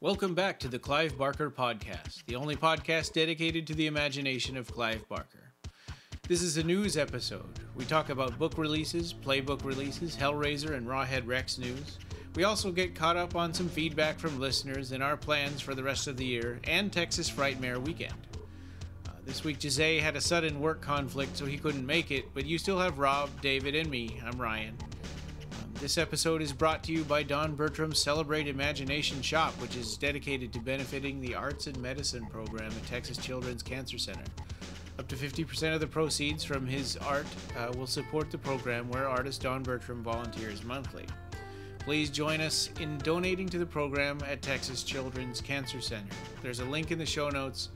Welcome back to the Clive Barker Podcast, the only podcast dedicated to the imagination of Clive Barker. This is a news episode. We talk about book releases, playbook releases, Hellraiser, and Rawhead Rex news. We also get caught up on some feedback from listeners and our plans for the rest of the year and Texas Frightmare weekend. Uh, this week, Jose had a sudden work conflict, so he couldn't make it, but you still have Rob, David, and me. I'm Ryan. This episode is brought to you by Don Bertram's Celebrate Imagination Shop, which is dedicated to benefiting the Arts and Medicine program at Texas Children's Cancer Center. Up to 50% of the proceeds from his art uh, will support the program where artist Don Bertram volunteers monthly. Please join us in donating to the program at Texas Children's Cancer Center. There's a link in the show notes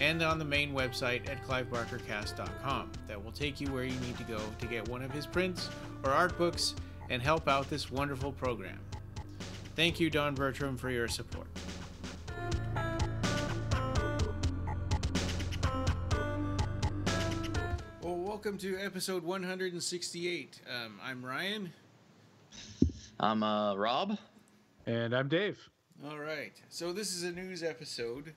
and on the main website at clivebarkercast.com that will take you where you need to go to get one of his prints or art books and help out this wonderful program. Thank you, Don Bertram, for your support. Well, welcome to episode 168. Um, I'm Ryan. I'm uh, Rob. And I'm Dave. All right. So this is a news episode,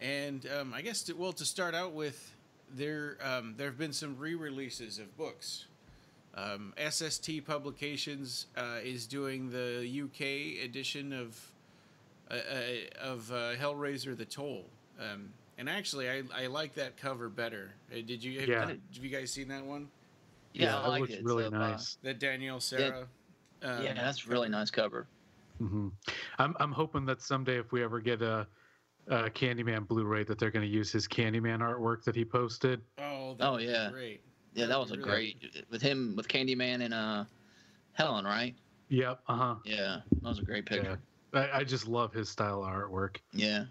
and um, I guess to, well to start out with, there um, there have been some re-releases of books. Um, SST Publications uh, is doing the UK edition of uh, uh, of uh, Hellraiser: The Toll. Um, and actually, I, I like that cover better. Uh, did you have, Yeah. have you guys seen that one? Yeah, I that like looks it. really So, uh, nice. That Daniele Serra. um, yeah, that's a really nice cover. hmm I'm I'm hoping that someday, if we ever get a, a Candyman Blu-ray, that they're going to use his Candyman artwork that he posted. Oh, that Oh, yeah. great. Yeah, that was a great with him with Candyman and uh Helen, right? Yep. Uh huh. Yeah, that was a great Yeah. picture. I, I just love his style of artwork. Yeah.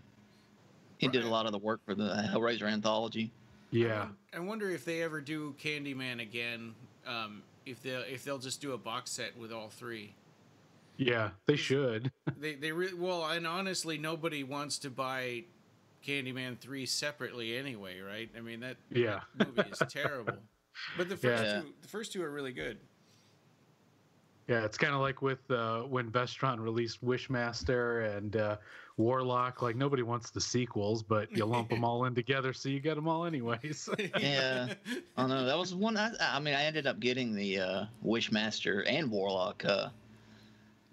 He did a lot of the work for the Hellraiser anthology. Yeah. I wonder if they ever do Candyman again. Um, if they will if they'll just do a box set with all three. Yeah. They should. They they re- well, and honestly, nobody wants to buy Candyman three separately anyway, right? I mean that Yeah. movie is terrible. But the first Yeah. two, the first two are really good. Yeah. It's kind of like with uh, when Vestron released Wishmaster and uh, Warlock. Like nobody wants the sequels, but you lump them all in together, so you get them all anyways. Yeah. I don't know. That was one. I, I mean, I ended up getting the uh, Wishmaster and Warlock. Uh,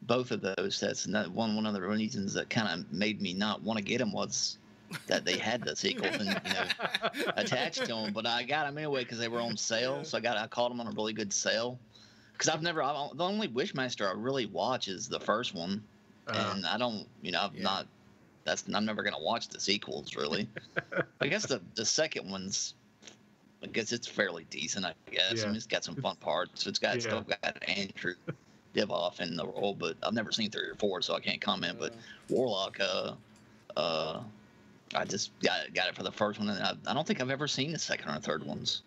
both of those sets. And one one of the reasons that kind of made me not want to get them was that they had the sequels and you know attached to them. But I got them anyway because they were on sale. So I got I caught them on a really good sale. Because I've never I, the only Wishmaster I really watch is the first one, Uh, and I don't you know I've Yeah. not. That's I'm never gonna watch the sequels really. I guess the the second one's. I guess it's fairly decent. I guess I mean, it's got some fun parts. It's got it's still got Andrew Divoff in the role, but I've never seen three or four, so I can't comment. But Warlock, uh, uh, I just got got it for the first one, and I, I don't think I've ever seen the second or third ones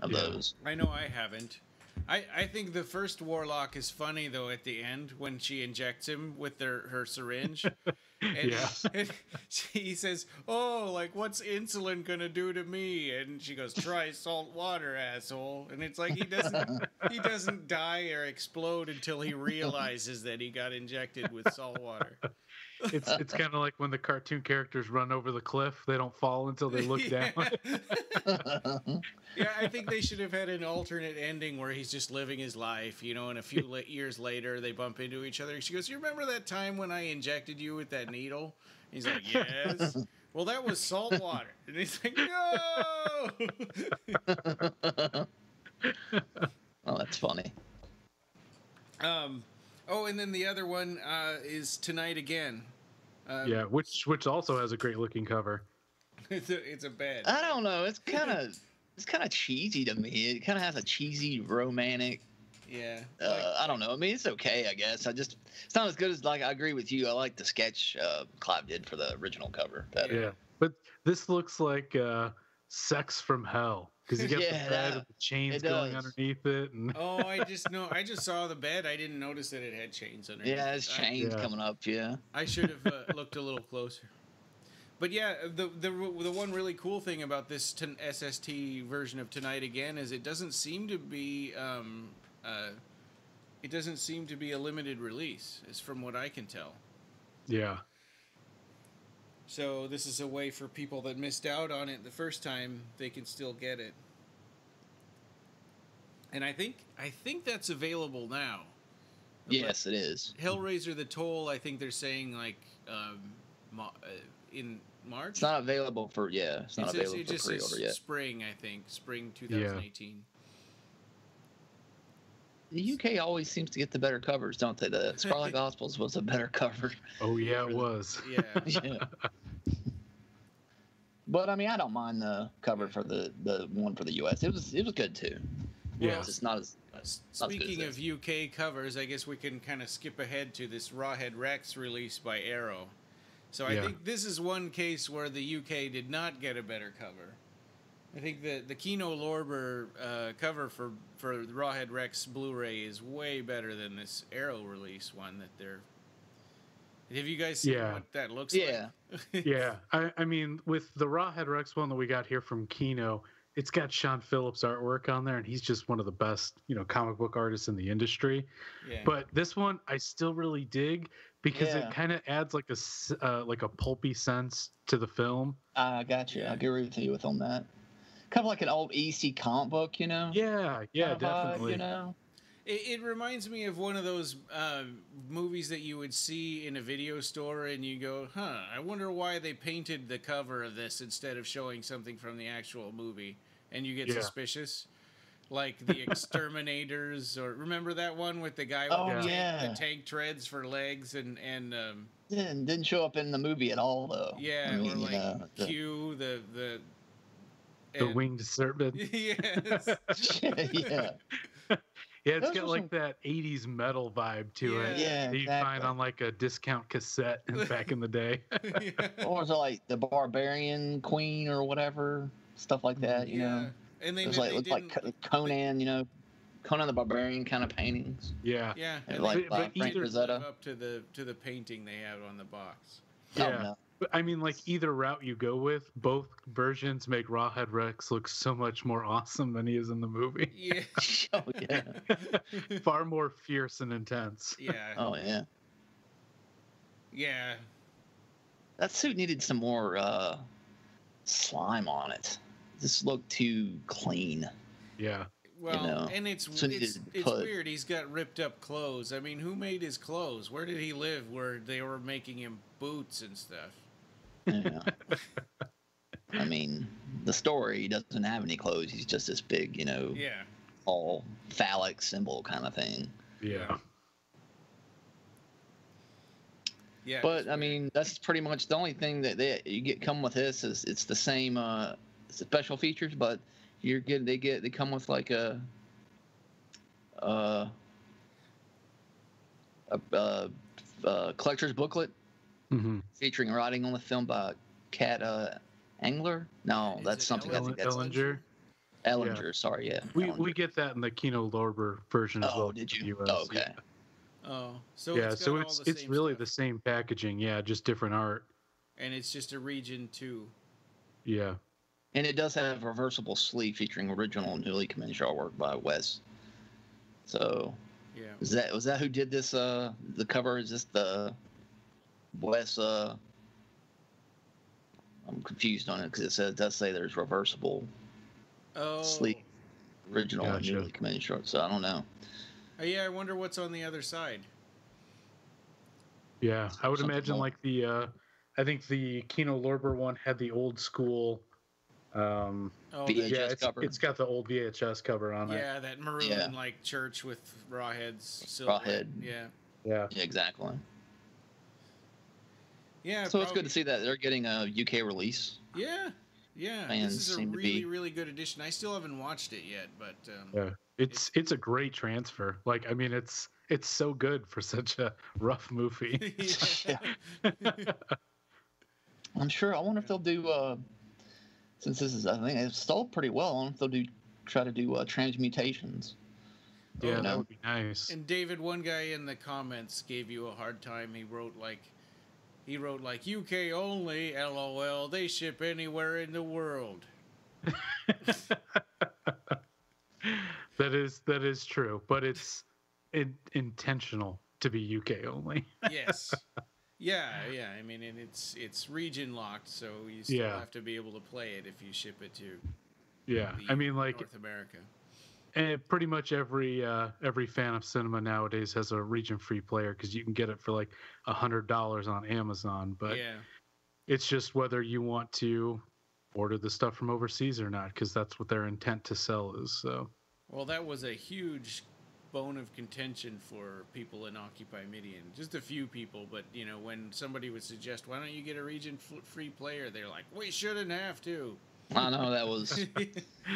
of Yeah. those. I know I haven't. I, I think the first Warlock is funny though at the end when she injects him with their her syringe. And, Yeah. and he says, "Oh, like what's insulin gonna do to me?" And she goes, "Try salt water, asshole." And it's like he doesn't he doesn't die or explode until he realizes that he got injected with salt water. It's it's kind of like when the cartoon characters run over the cliff; they don't fall until they look yeah. down. yeah, I think they should have had an alternate ending where he's just living his life, you know, and a few la- years later they bump into each other. She goes, "You remember that time when I injected you with that needle?" He's like, "Yes." Well, that was salt water, and he's like, "No." oh, that's funny. um, oh, and then the other one uh, is tonight again. Uh, yeah, which which also has a great looking cover. it's a it's a bed. I don't know. It's kind of it's kind of cheesy to me. It kind of has a cheesy romantic Yeah, Uh, I don't know. I mean, it's okay, I guess. I just it's not as good as like I agree with you. I like the sketch uh, Clive did for the original cover better. Yeah, but this looks like uh, sex from hell because you got Yeah, the bed with the chains it going does. underneath it, and oh, I just know. I just saw the bed. I didn't notice that it had chains underneath. Yeah, it. it's I- chains Yeah. coming up. Yeah. I should have uh, looked a little closer. But yeah, the the the one really cool thing about this ton- SST version of Tonight Again is it doesn't seem to be um, uh, it doesn't seem to be a limited release, is from what I can tell. yeah, So this is a way for people that missed out on it the first time, they can still get it. And I think I think that's available now. Yes, it is. Hellraiser: The Toll. I think they're saying like um, uh, in March. It's not available for yeah. It's not it available it for pre-order yet. spring. I think spring 2018. The UK always seems to get the better covers, don't they? The Scarlet Gospels was a better cover. Oh yeah, it was. Yeah. yeah. But I mean, I don't mind the cover for the the one for the US. It was it was good too. Yeah. It's just not as S- Not as good Speaking as of UK covers, I guess we can kind of skip ahead to this Rawhead Rex release by Arrow. So I Yeah. think this is one case where the UK did not get a better cover. I think the the Kino Lorber uh, cover for for the Rawhead Rex Blu-ray is way better than this Arrow release one that they're. Have you guys seen Yeah. what that looks Yeah. like? yeah, I, I mean, with the Rawhead Rex one that we got here from Kino, it's got Sean Phillips artwork on there, and he's just one of the best, you know, comic book artists in the industry. yeah. But this one, I still really dig because Yeah. it kind of adds like a uh, like a pulpy sense to the film. I got you. I agree with you with on that. Kind of like an old EC comic book, you know? Yeah, yeah, Kind of vibe, definitely. you know? It, it reminds me of one of those uh, movies that you would see in a video store, and you go, "Huh? I wonder why they painted the cover of this instead of showing something from the actual movie." And you get Yeah. suspicious, like the Exterminators, or remember that one with the guy with Oh, the, tank, yeah. the tank treads for legs, and and um, Didn't, didn't show up in the movie at all, though. yeah, I mean, or like know, the- Q, the the The and- winged serpent. yes, yeah. Yeah, it's Those got like some- that '80s metal vibe to it Yeah, that you find exactly. on like a discount cassette back in the day. Or was it like the Barbarian Queen or whatever? Stuff like that, you yeah. know? And they, It was they like, looked like Conan, you know? Conan the Barbarian kind of paintings. yeah, Yeah, And and like But- but Frank either- Rosetta. up to the to the painting they have on the box. Oh, yeah. no. But, I mean, like either route you go with, both versions make Rawhead Rex look so much more awesome than he is in the movie. Yeah, oh, yeah. Far more fierce and intense. yeah, Oh, yeah. yeah. That suit needed some more uh, slime on it. This looked too clean. Yeah, Well, know, and it's so it's, did it's put- weird. He's got ripped up clothes. I mean, who made his clothes? Where did he live? Where they were making him boots and stuff? Yeah. I mean, the story doesn't have any clothes. He's just this big, you know, Yeah, all phallic symbol kind of thing. yeah, yeah. But I mean, that's pretty much the only thing that they you get come with this is it's the same uh, special features, but you're getting they get they come with like a uh, a, a, a collector's booklet hmm featuring a writing on the film by Kat uh, Angler. No, Is that's it something I think that's Ellinger. Ellinger. Sorry, yeah. We Ellinger. we get that in the Kino Lorber version as Oh, well. did you? Oh, okay. Yeah, oh, so yeah it's so got it's all the it's really stuff. the same packaging. Yeah, just different art. and it's just a region two. Yeah, And it does have a reversible sleeve featuring original newly commissioned artwork by Wes. So Yeah, is that was that who did this? Uh, the cover is this the Wes? Uh, I'm confused on it because it says it does say there's reversible oh, sleeve, original Gotcha. and newly commissioned short. So I don't know. Oh, yeah, I wonder what's on the other side. yeah. I would Something imagine more. like the uh, I think the Kino Lorber one had the old school. Um, Oh, VHS that- yeah, it's, cover. it's got the old VHS cover on it. yeah, that maroon Yeah. like church with rawheads. silhouette. Rawhead. Yeah, Yeah, Yeah, exactly. Yeah. so it's good to see that they're getting a UK release. Yeah, yeah. Fans this is a seem to really, be- really good edition. I still haven't watched it yet, but um, Yeah. It's it's a great transfer. Like I mean, it's it's so good for such a rough movie. yeah. I'm sure. I wonder if they'll do. Uh, since this is, I think it's sold pretty well. I wonder if they'll do try to do uh, transmutations. yeah, Oh, that would be nice. And David, one guy in the comments gave you a hard time. He wrote like, he wrote like UK only. LOL. They ship anywhere in the world. that is that is true, but it's in, intentional to be UK only. Yes. Yeah, yeah. I mean, and it's it's region locked, so you still Yeah. have to be able to play it if you ship it to Yeah, I mean, like, North America. And pretty much every uh, every fan of cinema nowadays has a region free player because you can get it for like a hundred dollars on Amazon. But yeah, it's just whether you want to order the stuff from overseas or not, because that's what their intent to sell is. So well, that was a huge bone of contention for people in Occupy Midian. Just a few people, but you know, when somebody would suggest, "Why don't you get a region free player?" They're like, "We shouldn't have to." I know that was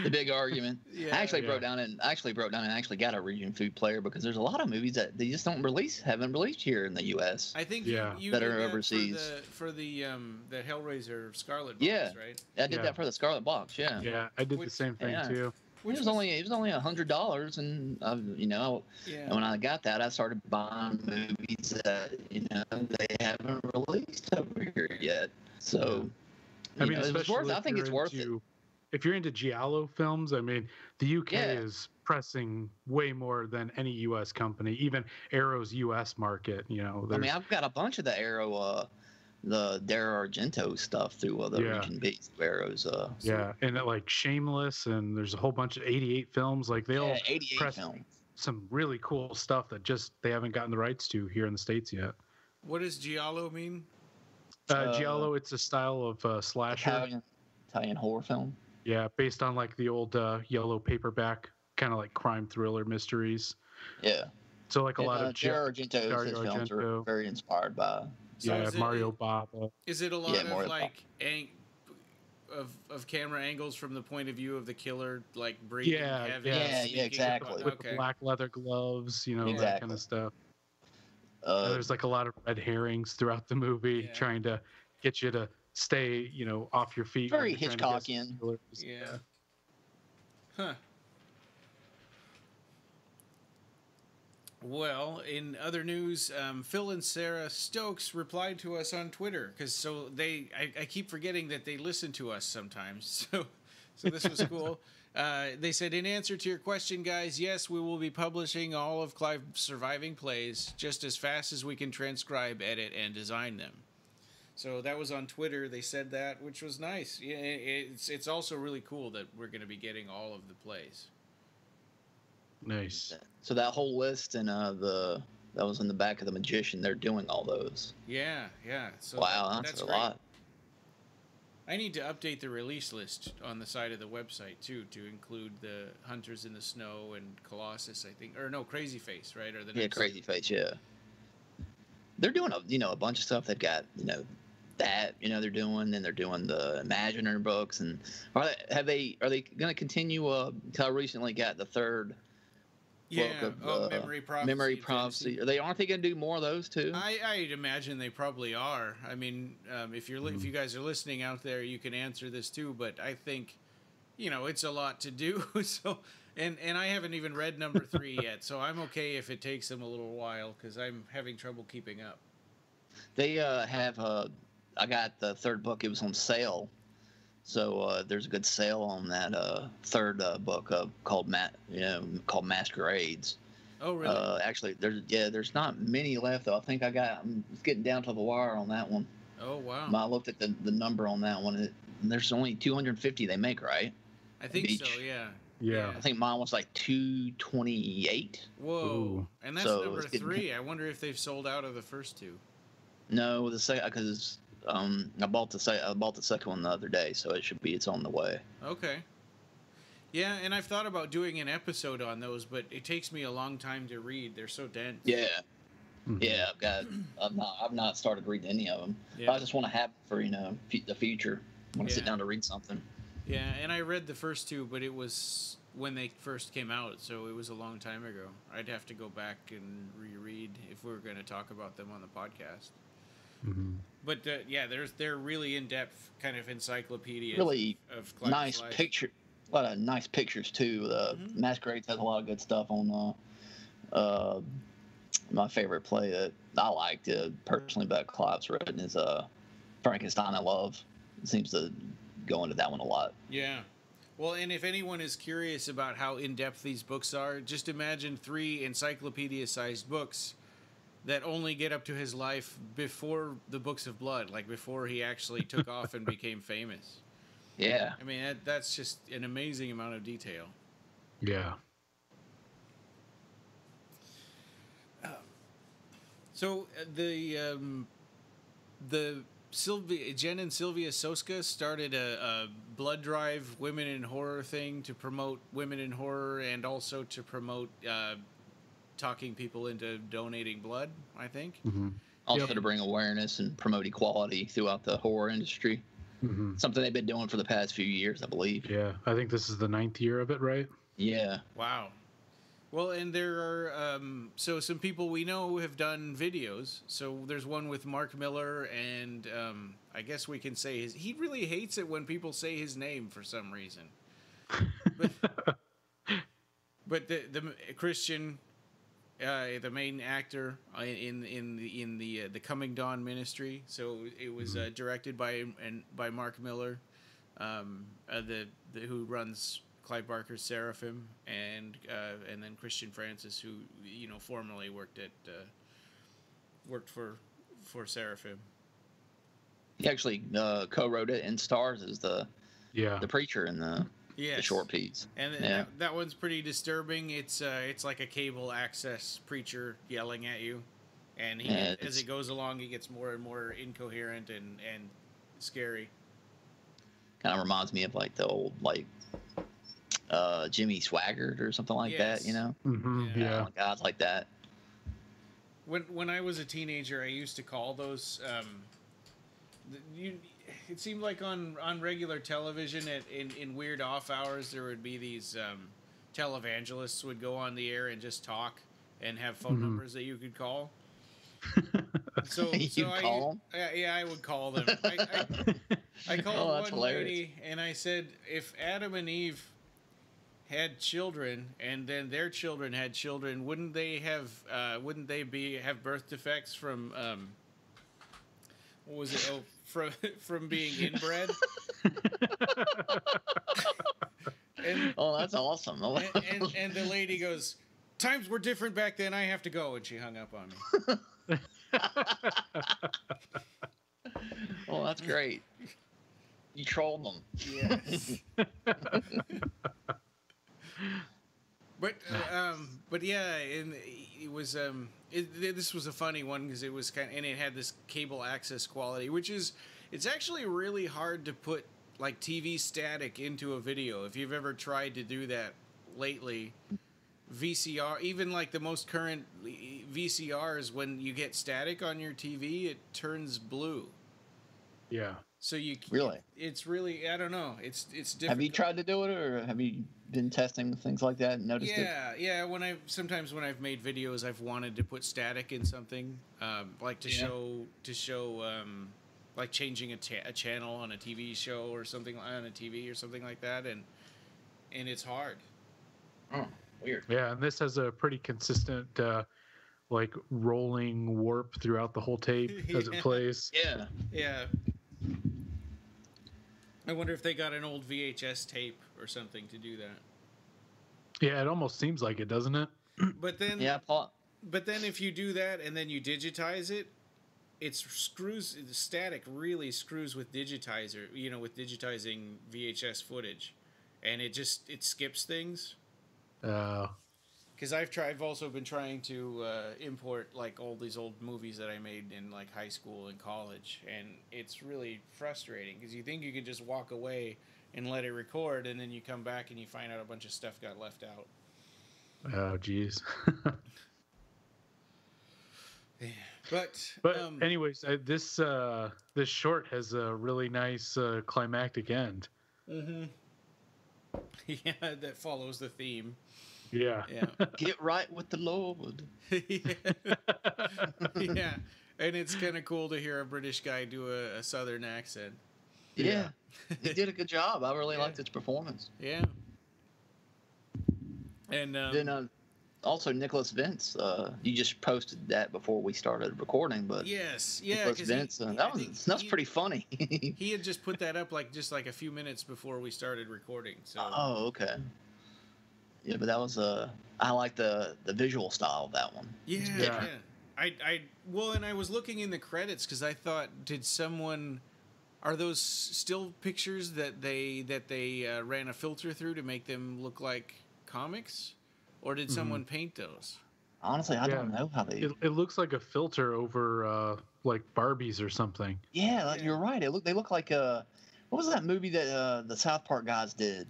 the big argument. Yeah. I actually Yeah. broke down and I actually broke down and actually got a region food player because there's a lot of movies that they just don't release, haven't released here in the U.S. I think Yeah. you, you That did are that overseas. for the, for the um the Hellraiser Scarlet Box, Yeah. right? I did Yeah. that for the Scarlet Box, yeah. yeah, I did Which- the same thing yeah. too. It was only it was only a hundred dollars, and uh, you know, Yeah. and when I got that, I started buying movies that you know they haven't released over here yet. So, I mean, know, it especially worth. if I think you're it's worth it. into, If you're into giallo films, I mean, the UK Yeah. is pressing way more than any US company, even Arrow's US market. You know, I mean, I've got a bunch of the Arrow, uh, the Dario Argento stuff through uh, the Yeah. Region B Arrows. Uh, yeah, and it, like Shameless, and there's a whole bunch of 88 films. Like they all 88 press film. some really cool stuff that just they haven't gotten the rights to here in the states yet. What does giallo mean? Uh, Uh, giallo, it's a style of uh, slasher. Italian, Italian horror film. Yeah, based on like the old uh, yellow paperback, kind of like crime thriller mysteries. Yeah. So like a And, lot uh, of Gi- Dario Argento's Dario his films are very inspired by. So yeah, it- Mario Bava. Is it a lot Yeah, of Mario like ang- of of camera angles from the point of view of the killer, like breathing Yeah, heavy? yeah. Yeah, yeah, exactly. with Okay. the black leather gloves, you know, that kind of stuff. And Uh, there's like a lot of red herrings throughout the movie, Yeah. trying to get you to stay, you know, off your feet. when Very you're trying to guess Hitchcockian. Yeah. Huh. Well, in other news, um, Phil and Sarah Stokes replied to us on Twitter because so they I, I keep forgetting that they listen to us sometimes. So so this was cool. Uh, they said, in answer to your question, guys, yes, we will be publishing all of Clive's surviving plays just as fast as we can transcribe, edit, and design them. So that was on Twitter. They said that, which was nice. It's it's also really cool that we're going to be getting all of the plays. Nice. so that whole list and uh, the that was in the back of the Magician. They're doing all those. Yeah, yeah. So wow, that- that's, a great. lot. I need to update the release list on the side of the website too to include the Hunters in the Snow and Colossus. I think, or no, Crazy Face, right? Or the Yeah, Crazy Face. Yeah, they're doing a you know a bunch of stuff. They've got you know that you know they're doing, and they're doing the Imaginer books, and are they, have they are they going to continue? Uh, I recently got the third Yeah. book of oh, uh, Memory Prophecy. Memory. Prophecy. Are they aren't they going to do more of those too? I, I'd imagine they probably are. I mean, um, if you're li- if you guys are listening out there, you can answer this too. But I think, you know, it's a lot to do. so, and and I haven't even read number three yet, so I'm okay if it takes them a little while because I'm having trouble keeping up. They uh, have. Uh, I got the third book. It was on sale, so uh, there's a good sale on that uh, third uh, book uh, called Ma- you know called Masquerades. Oh, really? Uh, actually, there's yeah, there's not many left though. I think I got. I'm getting down to the wire on that one. oh, wow. I looked at the, the number on that one. It, there's only 250 they make, right? I think so. Yeah. Yeah. I think mine was like 228. Whoa. Ooh. And that's So number it's getting- three. I wonder if they've sold out of the first two. No, the second because um I bought the se- I bought the second one the other day, so it should be it's on the way. Okay. Yeah, and I've thought about doing an episode on those, but it takes me a long time to read. They're so dense. Yeah, Mhm. yeah. I've got. I've not. I've not started reading any of them. Yeah. I just want to have for you know f- the future. Want to sit down to read something. Yeah, and I read the first two, but it was when they first came out, so it was a long time ago. I'd have to go back and reread if we were going to talk about them on the podcast. Mhm. But uh, yeah, there's they're really in depth, kind of encyclopedia. Really of Clive's nice life. picture. A lot of nice pictures too. The Mhm. Masquerades has a lot of good stuff on. Uh, uh, my favorite play that I liked uh, personally about Clive's written is uh, Frankenstein in Love. It seems to go into that one a lot. Yeah. Well, and if anyone is curious about how in depth these books are, just imagine three encyclopedia sized books that only get up to his life before the books of blood, like before he actually took off and became famous. Yeah. I mean, that, that's just an amazing amount of detail. Yeah. So uh, the um, the Sylvia Jen and Sylvia Soska started a, a blood drive women in horror thing to promote women in horror and also to promote uh, talking people into donating blood. I think. hmm Also Yep. to bring awareness and promote equality throughout the horror industry. hmm Something they've been doing for the past few years, I believe. Yeah. I think this is the ninth year of it, right? Yeah. Wow. Well, and there are um, so some people we know who have done videos. So there's one with Mark Miller, and um, I guess we can say his. He really hates it when people say his name for some reason. But, but the the Christian, uh, the main actor in in the in the uh, the Coming Dawn ministry. So it was uh, directed by and by Mark Miller, um, uh, the, the who runs Clive Barker's Seraphim, and uh, and then Christian Francis, who you know formerly worked at uh, worked for for Seraphim. He actually uh, co-wrote it and stars as the Yeah. the preacher in the, Yes. the short piece. And th- Yeah. that, that one's pretty disturbing. It's uh, it's like a cable access preacher yelling at you, and he Yeah, as it's- it goes along, he gets more and more incoherent and and scary. Kind of reminds me of like the old like uh, Jimmy Swaggart or something like Yes. that. You know, hmm Yeah. Yeah. Uh, guys like that. When when I was a teenager, I used to call those. Um, you, it seemed like on on regular television at in, in weird off hours there would be these um, televangelists would go on the air and just talk and have phone Mhm. numbers that you could call. So, You so I, call 'em? Yeah, yeah, I would call them. I, I, I called Oh, that's one hilarious. lady and I said, if Adam and Eve had children and then their children had children, wouldn't they have? Uh, wouldn't they be have birth defects from? Um, what was it? Oh, from from being inbred. and, Oh, that's awesome. and, and and the lady goes, "Times were different back then. I have to go," and she hung up on me. oh, that's great. You trolled them. Yes. But uh, um, but yeah, and it was um, it, this was a funny one because it was kind and it had this cable access quality, which is it's actually really hard to put like TV static into a video. If you've ever tried to do that lately, VCR, even like the most current VCRs, when you get static on your TV, it turns blue. yeah. So you Really? it's really I don't know. It's it's different. Have you tried to do it, or have you been testing things like that and noticed it? Yeah, yeah. When I sometimes when I've made videos, I've wanted to put static in something, um, like to Yeah. show to show um, like changing a, ta- a channel on a TV show or something on a TV or something like that, and and it's hard. Oh, weird. Yeah, and this has a pretty consistent, uh, like rolling warp throughout the whole tape as it plays. Yeah. Yeah. I wonder if they got an old VHS tape or something to do that. Yeah, it almost seems like it, doesn't it? But then, Yeah, Paul. but then if you do that and then you digitize it, it screws the static really screws with digitizer. You know, with digitizing VHS footage, and it just it skips things. Uh, Because I've tried, I've also been trying to uh, import like all these old movies that I made in like high school and college, and it's really frustrating because you think you can just walk away and let it record, and then you come back and you find out a bunch of stuff got left out. oh, geez. But but um, anyways, uh, this uh, this short has a really nice uh, climactic end. Mm-hmm. yeah, that follows the theme. Yeah. Yeah, Get right with the Lord. yeah. yeah. And it's kind of cool to hear a British guy do a, a southern accent. Yeah. he did a good job. I really Yeah. liked his performance. Yeah. And um, then uh, also Nicholas Vince. Uh, you just posted that before we started recording, but yes, yeah, Nicholas 'cause he- Vince. uh, he- I that was think that's he- pretty funny. He had just put that up like just like a few minutes before we started recording. So oh, okay. Yeah, but that was uh, I like the the visual style of that one. yeah, Yeah. yeah, I, I, well, and I was looking in the credits because I thought, did someone, are those still pictures that they that they uh, ran a filter through to make them look like comics, or did someone paint those? Honestly, I don't know how they. It, it looks like a filter over uh, like Barbies or something. yeah, Yeah. you're right. It look they look like uh, what was that movie that uh, the South Park guys did?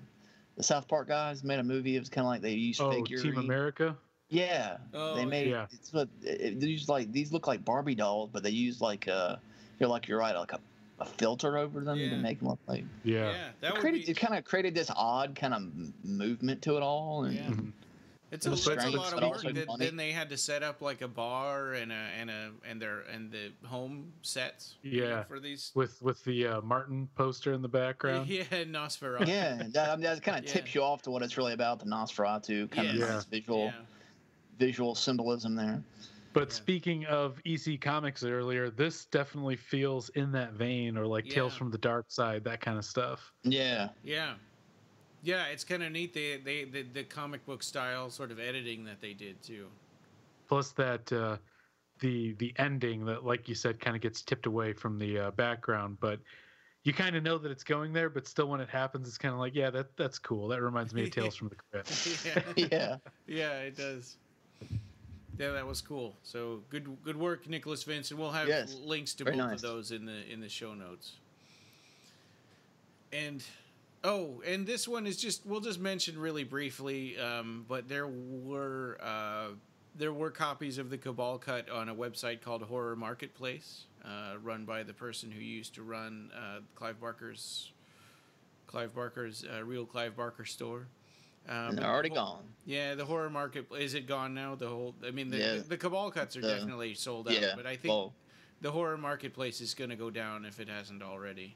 The South Park guys made a movie. It was kind of like they used Oh, figure. Team America. Yeah, Oh, they made yeah. it's what it, they used like these look like Barbie dolls, but they use like uh, you're like you're right, like a, a filter over them Yeah. to make them look like. Yeah. that It, created, be. it kind of created this odd kind of movement to it all, and Yeah. It's a, it's a lot of work. That, then they had to set up like a bar and a and a and their and the home sets. you know, Yeah. for these. With with the uh, Martin poster in the background. Yeah, Nosferatu. yeah, that, I mean, that kind of Yeah. tips you off to what it's really about. The Nosferatu kind Yes. of Yeah. nice visual Yeah. visual symbolism there. But Yeah. speaking of EC Comics earlier, this definitely feels in that vein, or like Tales from the Dark Side, that kind of stuff. Yeah, Yeah. Yeah, it's kind of neat. They, they the, the comic book style sort of editing that they did too. Plus that uh, the the ending that, like you said, kind of gets tipped away from the uh, background, but you kind of know that it's going there. But still, when it happens, it's kind of like, yeah, that that's cool. That reminds me of Tales from the Crypt. yeah. yeah. yeah, it does. Yeah, that was cool. So good good work, Nicholas Vince, and we'll have Yes, links to very both nice. of those in the in the show notes. And oh, and this one is just we'll just mention really briefly, um, but there were uh, there were copies of the Cabal cut on a website called Horror Marketplace, uh, run by the person who used to run uh, Clive Barker's Clive Barker's uh, real Clive Barker store. Um, they're already the whole- gone. yeah, the horror market is it gone now? The whole, I mean, the Yeah. the, Cabal cuts are The- definitely sold out, Yeah, but I think well, the horror marketplace is going to go down if it hasn't already.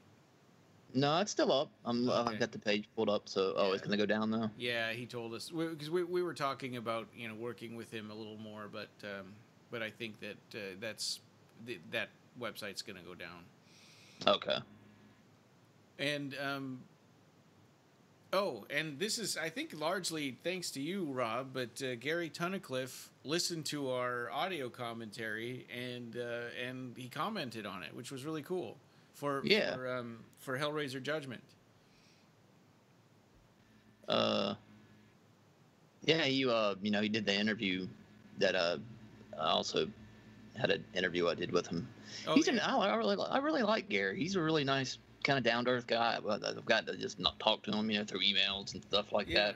No, it's still up. I'm, Okay. I've got the page pulled up, so oh, it's gonna go down though. Yeah, he told us because we, we were talking about you know working with him a little more, but um, but I think that uh, that's th- that website's going to go down. Okay. And um, oh, and this is I think largely thanks to you, Rob. But uh, Gary Tunnicliffe listened to our audio commentary and uh, and he commented on it, which was really cool for Yeah. for, um, for Hellraiser Judgment. Uh, yeah, you uh, you know, he did the interview that uh, I also had an interview I did with him. Oh, He's an, yeah. I, I really, I really like Gary. He's a really nice, kind of down to earth guy. I've got to just not talk to him, you know, through emails and stuff like yeah. that.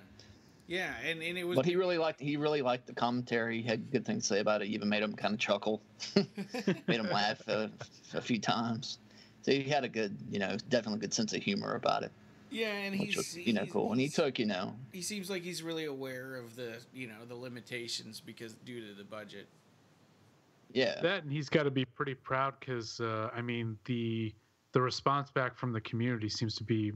Yeah, and, and it was But he really liked, he really liked the commentary. He had good things to say about it. He even made him kind of chuckle, made him laugh a, a few times. So he had a good, you know, definitely good sense of humor about it, yeah, and which he's was, you know, he's- cool. And he took, you know, he seems like he's really aware of the you know the limitations because due to the budget. yeah, That and he's got to be pretty proud because uh, I mean the the response back from the community seems to be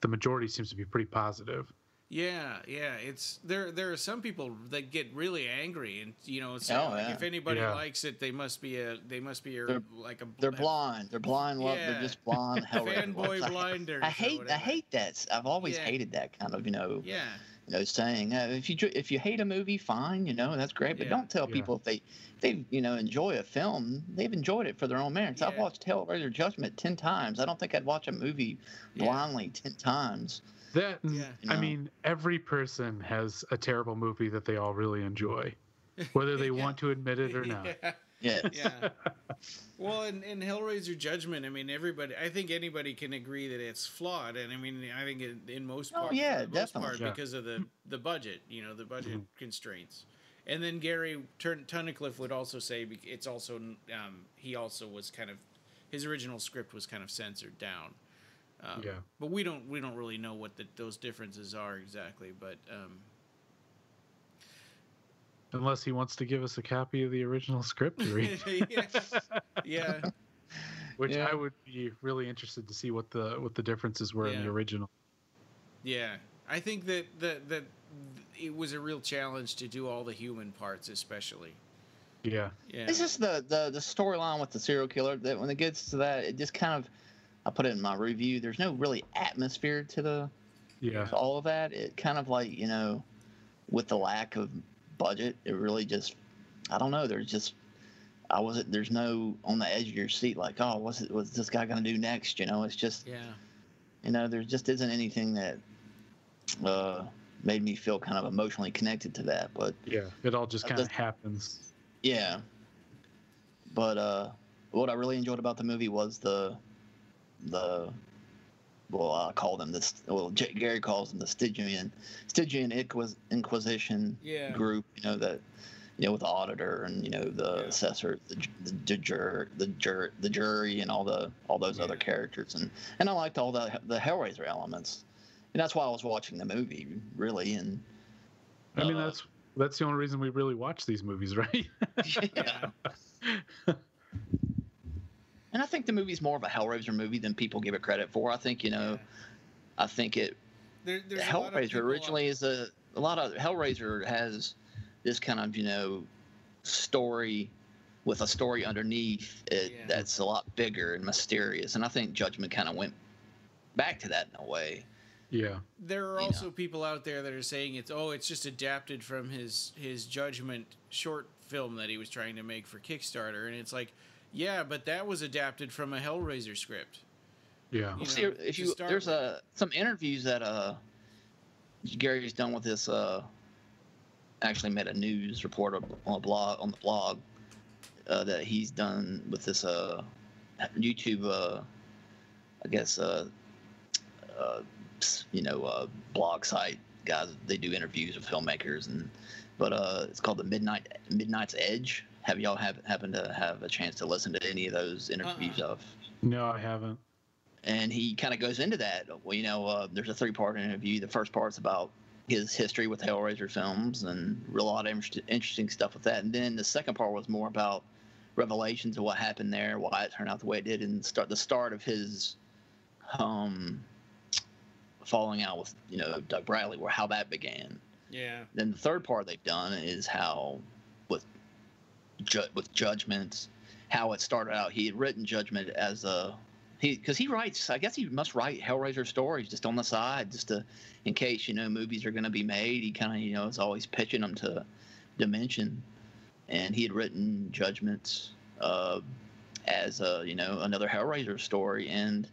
the majority seems to be pretty positive. Yeah, yeah. It's there. There are some people that get really angry, and you know, say, Oh, like, yeah. if anybody Yeah. likes it, they must be a. They must be a, They're- like a. they're blind. They're blind. Love. Yeah. They're just blind. Hellraiser Fanboy lovers. I- blinders. I hate. I hate that. I've always Yeah. hated that kind of, you know, Yeah, you know, saying uh, if you if you hate a movie, fine, you know, that's great, but Yeah. don't tell Yeah. people if they if they you know enjoy a film, they've enjoyed it for their own merits. I've Yeah. watched Hellraiser Judgment ten times. I don't think I'd watch a movie Yeah. blindly ten times. That Yeah. I No. mean every person has a terrible movie that they all really enjoy, whether they Yeah. want to admit it or not. Yeah. Yeah, yeah. Well, in, in Hellraiser Judgment, I mean, everybody, I think anybody can agree that it's flawed, and I mean, I think in, in most Oh, part, yeah, for most definitely. part, Yeah. because of the the budget, you know, the budget Mhm. constraints. And then Gary Turn Tunnicliffe would also say it's also um, he also was kind of his original script was kind of censored down. Um, Yeah. But we don't we don't really know what the, those differences are exactly, but. Um, Unless he wants to give us a copy of the original script to read, yeah, yeah, which Yeah. I would be really interested to see what the what the differences were in the original. Yeah, I think that that that it was a real challenge to do all the human parts, especially. Yeah. Yeah, it's just the the the storyline with the serial killer that when it gets to that, it just kind of. I put it in my review. There's no really atmosphere to the Yeah. to all of that. It kind of like you know, with the lack of budget, it really just. I don't know. There's just I wasn't. There's no on the edge of your seat like, oh, what's it? What's this guy gonna do next? You know, it's just Yeah. you know, there just isn't anything that uh, made me feel kind of emotionally connected to that. But Yeah, it all just kind of happens. yeah, but uh, what I really enjoyed about the movie was the the well, I call them this. Well, J- Gary calls them the Stygian Stygian Inquis- Inquisition Yeah. group. You know that. You know, with the auditor and you know the Yeah. assessor, the the, the jur, the jur, the jury, and all the all those other characters, and and I liked all the the Hellraiser elements, and that's why I was watching the movie really. And I mean, uh, that's that's the only reason we really watch these movies, right? Yeah. and I think the movie's more of a Hellraiser movie than people give it credit for. I think you know, Yeah. I think it There, there's a lot of Hellraiser originally is a a lot of Hellraiser has this kind of you know story with a story underneath it Yeah. that's a lot bigger and mysterious, and I think Judgment kind of went back to that in a way. yeah. There are you also people out there that are saying it's oh, it's just adapted from his his Judgment short film that he was trying to make for Kickstarter, and it's like, yeah, but that was adapted from a Hellraiser script. Yeah. You See, if you start there's with. a some interviews that uh Gary's done with this uh actually made a news report on a blog on the blog uh, that he's done with this uh YouTube uh I guess uh uh you know uh blog site guys they do interviews with filmmakers and but uh it's called the Midnight Midnight's Edge. Have y'all have happen to have a chance to listen to any of those interviews Uh-uh. of No, I haven't. and he kind of goes into that. Well, you know, uh, there's a three-part interview. The first part's about his history with Hellraiser films and a lot of interest- interesting stuff with that. And then the second part was more about revelations of what happened there, why it turned out the way it did, and start the start of his um falling out with you know Doug Bradley, where how that began. Yeah, Then the third part they've done is how with ju- with judgments, how it started out. He had written Judgment as a he because he writes. I guess he must write Hellraiser stories just on the side, just to in case you know movies are going to be made. He kind of you know is always pitching them to Dimension, and he had written Judgments uh, as a you know another Hellraiser story and.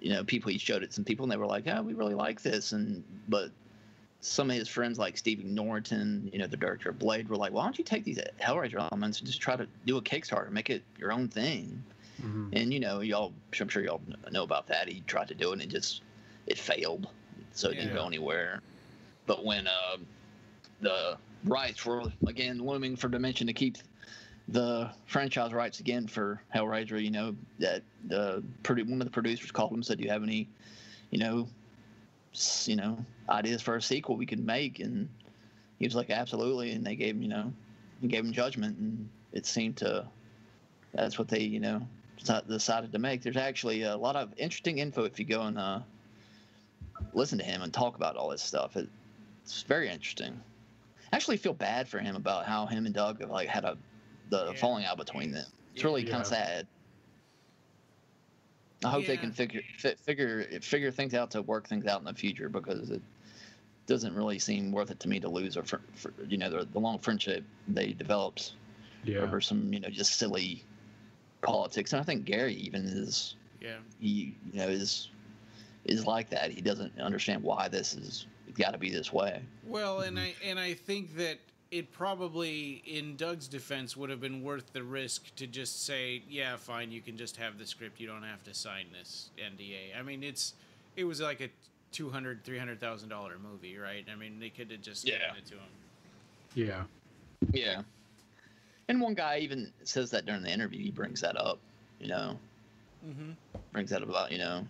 You know, people he showed it to some people, and they were like, "Oh, we really like this," and but some of his friends like Stephen Norrington, you know, the director of Blade, were like, "Why don't you take these Hellraiser elements and just try to do a Kickstarter, make it your own thing?" Mhm. And you know, y'all, I'm sure y'all know about that. He tried to do it and it just it failed, so it didn't go anywhere. But when uh, the rights were again looming for Dimension to keep the franchise rights again for Hellraiser, you know, that the one of the producers called him and said, "Do you have any, you know, you know, ideas for a sequel we could make?" And he was like, "Absolutely." And they gave him, you know, he gave him Judgment, and it seemed to that's what they, you know, decided to make. There's actually a lot of interesting info if you go and uh, listen to him and talk about all this stuff. It, it's very interesting. I actually feel bad for him about how him and Doug have like had a the Yeah. falling out between them. It's Yeah. really kind of sad. I hope they can figure fi- figure figure things out to work things out in the future because it doesn't really seem worth it to me to lose a fr- fr- you know the, the long friendship they developed Yeah. over some you know just silly politics. And I think Gary even is yeah. he you know is is like that. He doesn't understand why this is got to be this way. Well, and mm-hmm. I and I think that it probably, in Doug's defense, would have been worth the risk to just say, "Yeah, fine, you can just have the script. You don't have to sign this NDA." I mean, it's it was like a two hundred, three hundred thousand dollar movie, right? I mean, they could have just Yeah. given it to him. Yeah. Yeah. And one guy even says that during the interview. He brings that up. You know, Mm-hmm. brings that about. You know.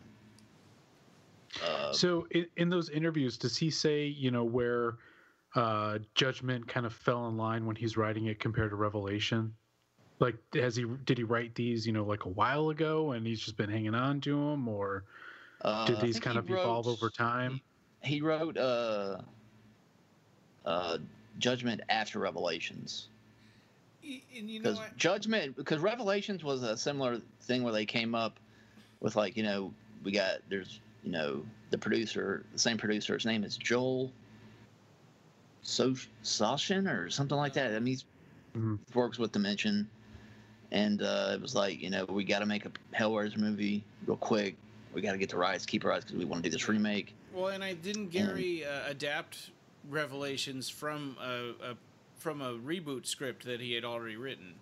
Uh, So in, in those interviews, does he say, you know, where uh, Judgment kind of fell in line when he's writing it compared to Revelation? Like, has he did he write these, you know, like a while ago, and he's just been hanging on to them, or uh, did these kind he of evolve over time? He wrote uh, uh, Judgment after Revelations. And you know because judgment because revelations was a similar thing where they came up with like you know we got there's you know the producer the same producer his name is joel so Soshin or something like that i mean he's Mhm. works with dimension and uh, it was like, you know, we got to make a Hellraiser movie real quick. We got to get the rights, keep the rights because we want to do this remake. Well, and I didn't Gary uh, adapt Revelations from a, a from a reboot script that he had already written.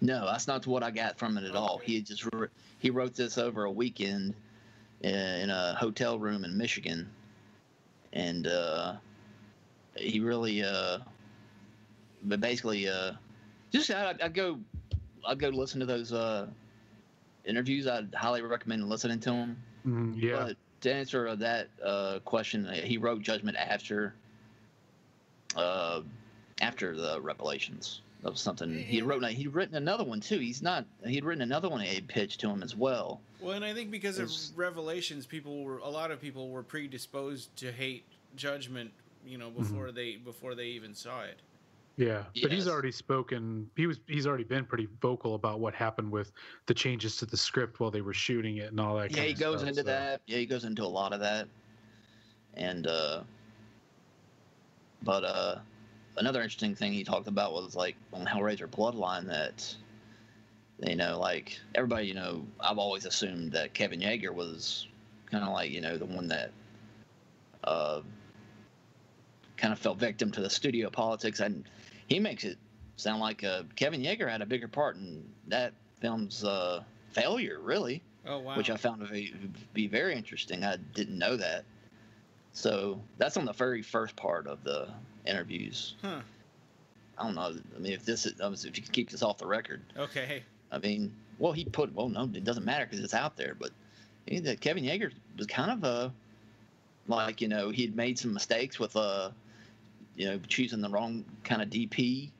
No, that's not what I got from it at all. He had just wr- he wrote this over a weekend in, in a hotel room in Michigan, and uh, he really, uh, but basically, uh, just I, I'd go, I'd go listen to those uh, interviews. I'd highly recommend listening to them. Mm, yeah. But to answer that uh, question, uh, he wrote Judgment after uh, after the Revelations. That was something he wrote. He'd written another one too. He's not. He'd written another one. He pitched to him as well. Well, and I think because It's- of Revelations, people were a lot of people were predisposed to hate Judgment. You know, before they before they even saw it. Yeah, but he's already spoken. He was he's already been pretty vocal about what happened with the changes to the script while they were shooting it and all that. Yeah, kind he of goes stuff, into so- that. Yeah, he goes into a lot of that. And uh but uh another interesting thing he talked about was like on Hellraiser Bloodline that you know, like everybody, you know, I've always assumed that Kevin Yagher was kind of like, you know, the one that uh kind of fell victim to the studio politics and he makes it sound like uh, Kevin Yagher had a bigger part in that film's uh failure, really Oh wow! which I found to be, be very interesting. I didn't know that. So that's on the very first part of the interviews. huh? I don't know. I mean, if this is, if you can keep this off the record, Okay. I mean, well, he put, well, no, it doesn't matter because it's out there. But he, that Kevin Yagher was kind of a, like, you know, he'd made some mistakes with, uh, you know, choosing the wrong kind of DP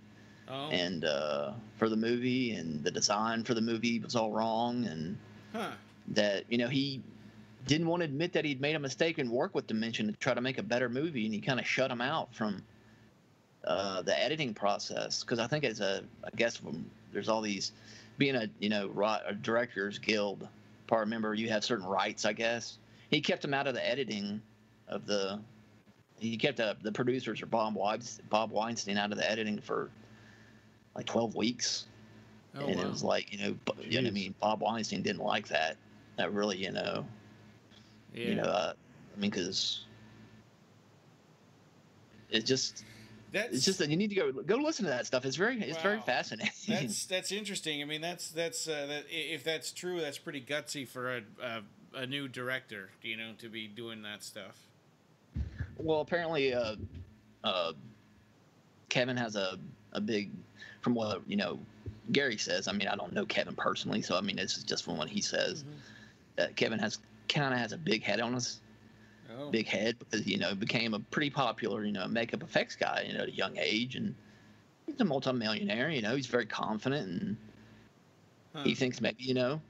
Oh. and uh, for the movie, and the design for the movie was all wrong, and huh. that you know he didn't want to admit that he'd made a mistake and work with Dimension to try to make a better movie, and he kind of shut him out from uh, the editing process because I think as a I guess there's all these being a you know a directors guild part member, you have certain rights, I guess. He kept him out of the editing of the. He kept uh, the producers or Bob Weinstein, Bob Weinstein out of the editing for like 12 weeks Oh and wow. it was like you know, you know what I mean, Bob Weinstein didn't like that. That really, you know, yeah. you know, uh, I mean, because it's just, that's it's just that you need to go go listen to that stuff. It's very, it's very fascinating. that's that's interesting. I mean, that's that's uh, that, if that's true, that's pretty gutsy for a, a a new director, you know, to be doing that stuff. Well, apparently, uh, uh, Kevin has a a big, from what you know, Gary says. I mean, I don't know Kevin personally, so I mean, this is just from what he says. That Kevin has kind of has a big head on his Oh. big head because you know became a pretty popular you know makeup effects guy you know at a young age and he's a multimillionaire you know he's very confident and Huh. he thinks maybe you know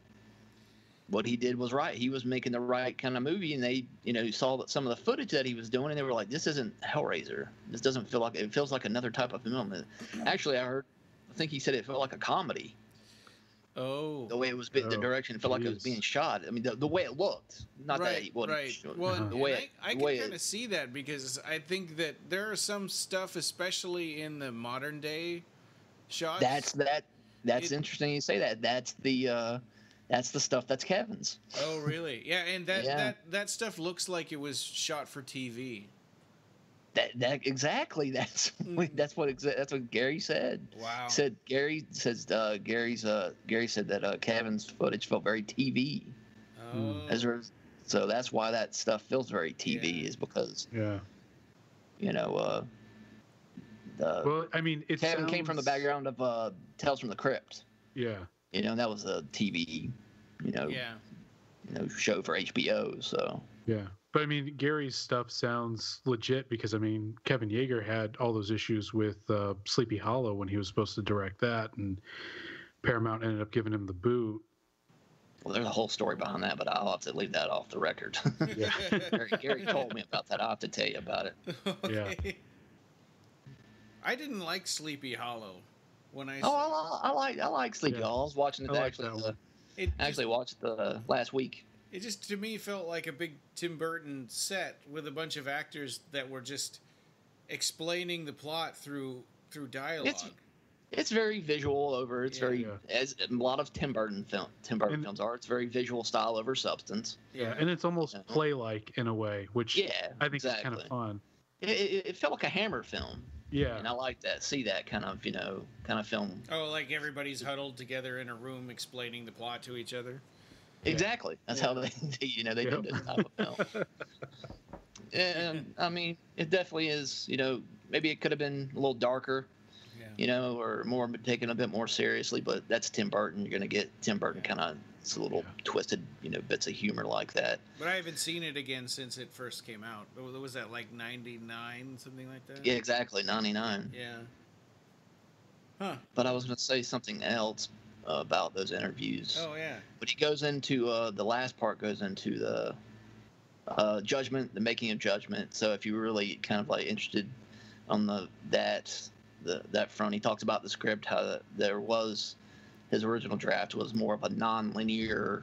what he did was right he was making the right kind of movie and they you know saw that some of the footage that he was doing and they were like this isn't hellraiser this doesn't feel like it feels like another type of film And actually i heard i think he said it felt like a comedy Oh. the way it was be- the Oh, direction felt like it was being shot i mean the, the way it looked not that right, he wasn't right. shot- Well, Uh-huh. the way I, it- I the can kind of see that because I think that there are some stuff, especially in the modern day shots. That's that. That's It- interesting you say that. That's the uh, that's the stuff that's Kevin's. Oh, really? Yeah, and that Yeah. that that stuff looks like it was shot for TV. That that exactly. That's what- Mm. that's what exa- that's what Gary said. Wow. Said Gary says uh, Gary's uh, Gary said that uh, Kevin's footage felt very TV. oh. As a, so that's why that stuff feels very TV Yeah. is because Yeah. you know uh, the Well, I mean, it Kevin came from the background of uh, Tales from the Crypt. Yeah. You know that was a TV you know yeah. you know show for HBO. So Yeah. But I mean, Gary's stuff sounds legit because I mean, Kevin Yagher had all those issues with uh, Sleepy Hollow when he was supposed to direct that, and Paramount ended up giving him the boot. Well, there's a whole story behind that, but I'll have to leave that off the record. Yeah. Gary, Gary told me about that. I'll have to tell you about it. okay. I didn't like Sleepy Hollow when I. Oh, I, I like I like Sleepy Yeah. Hollow. I was watching it I actually. that the- one. it I actually watched the last week. It just to me felt like a big Tim Burton set with a bunch of actors that were just explaining the plot through through dialogue. It's very visual over. It's Yeah. very Yeah. as a lot of Tim Burton film. Tim Burton And- films are. It's very visual style over substance. Yeah, and it's almost Yeah. play-like in a way, which Yeah, I think exactly. is kind of fun. It, it, it felt like a Hammer film, Yeah, and I like that. See that kind of you know kind of film. Oh, like everybody's huddled together in a room explaining the plot to each other. Exactly. That's how they, they you know they Yep. did this type of film. and I mean, it definitely is. You know, maybe it could have been a little darker. Yeah. You know, or more taken a bit more seriously. But that's Tim Burton. You're gonna get Tim Burton kind of it's a little Yeah. twisted. You know, bits of humor like that. But I haven't seen it again since it first came out. What Was that like '99, something like that? Yeah, exactly. Ninety nine. Yeah. Huh. But I was gonna say something else uh, about those interviews. Oh yeah. But he goes into uh, the last part goes into the uh, judgment, the making of judgment. So if you're really kind of like interested on the that the that front, he talks about the script how there was his original draft was more of a non-linear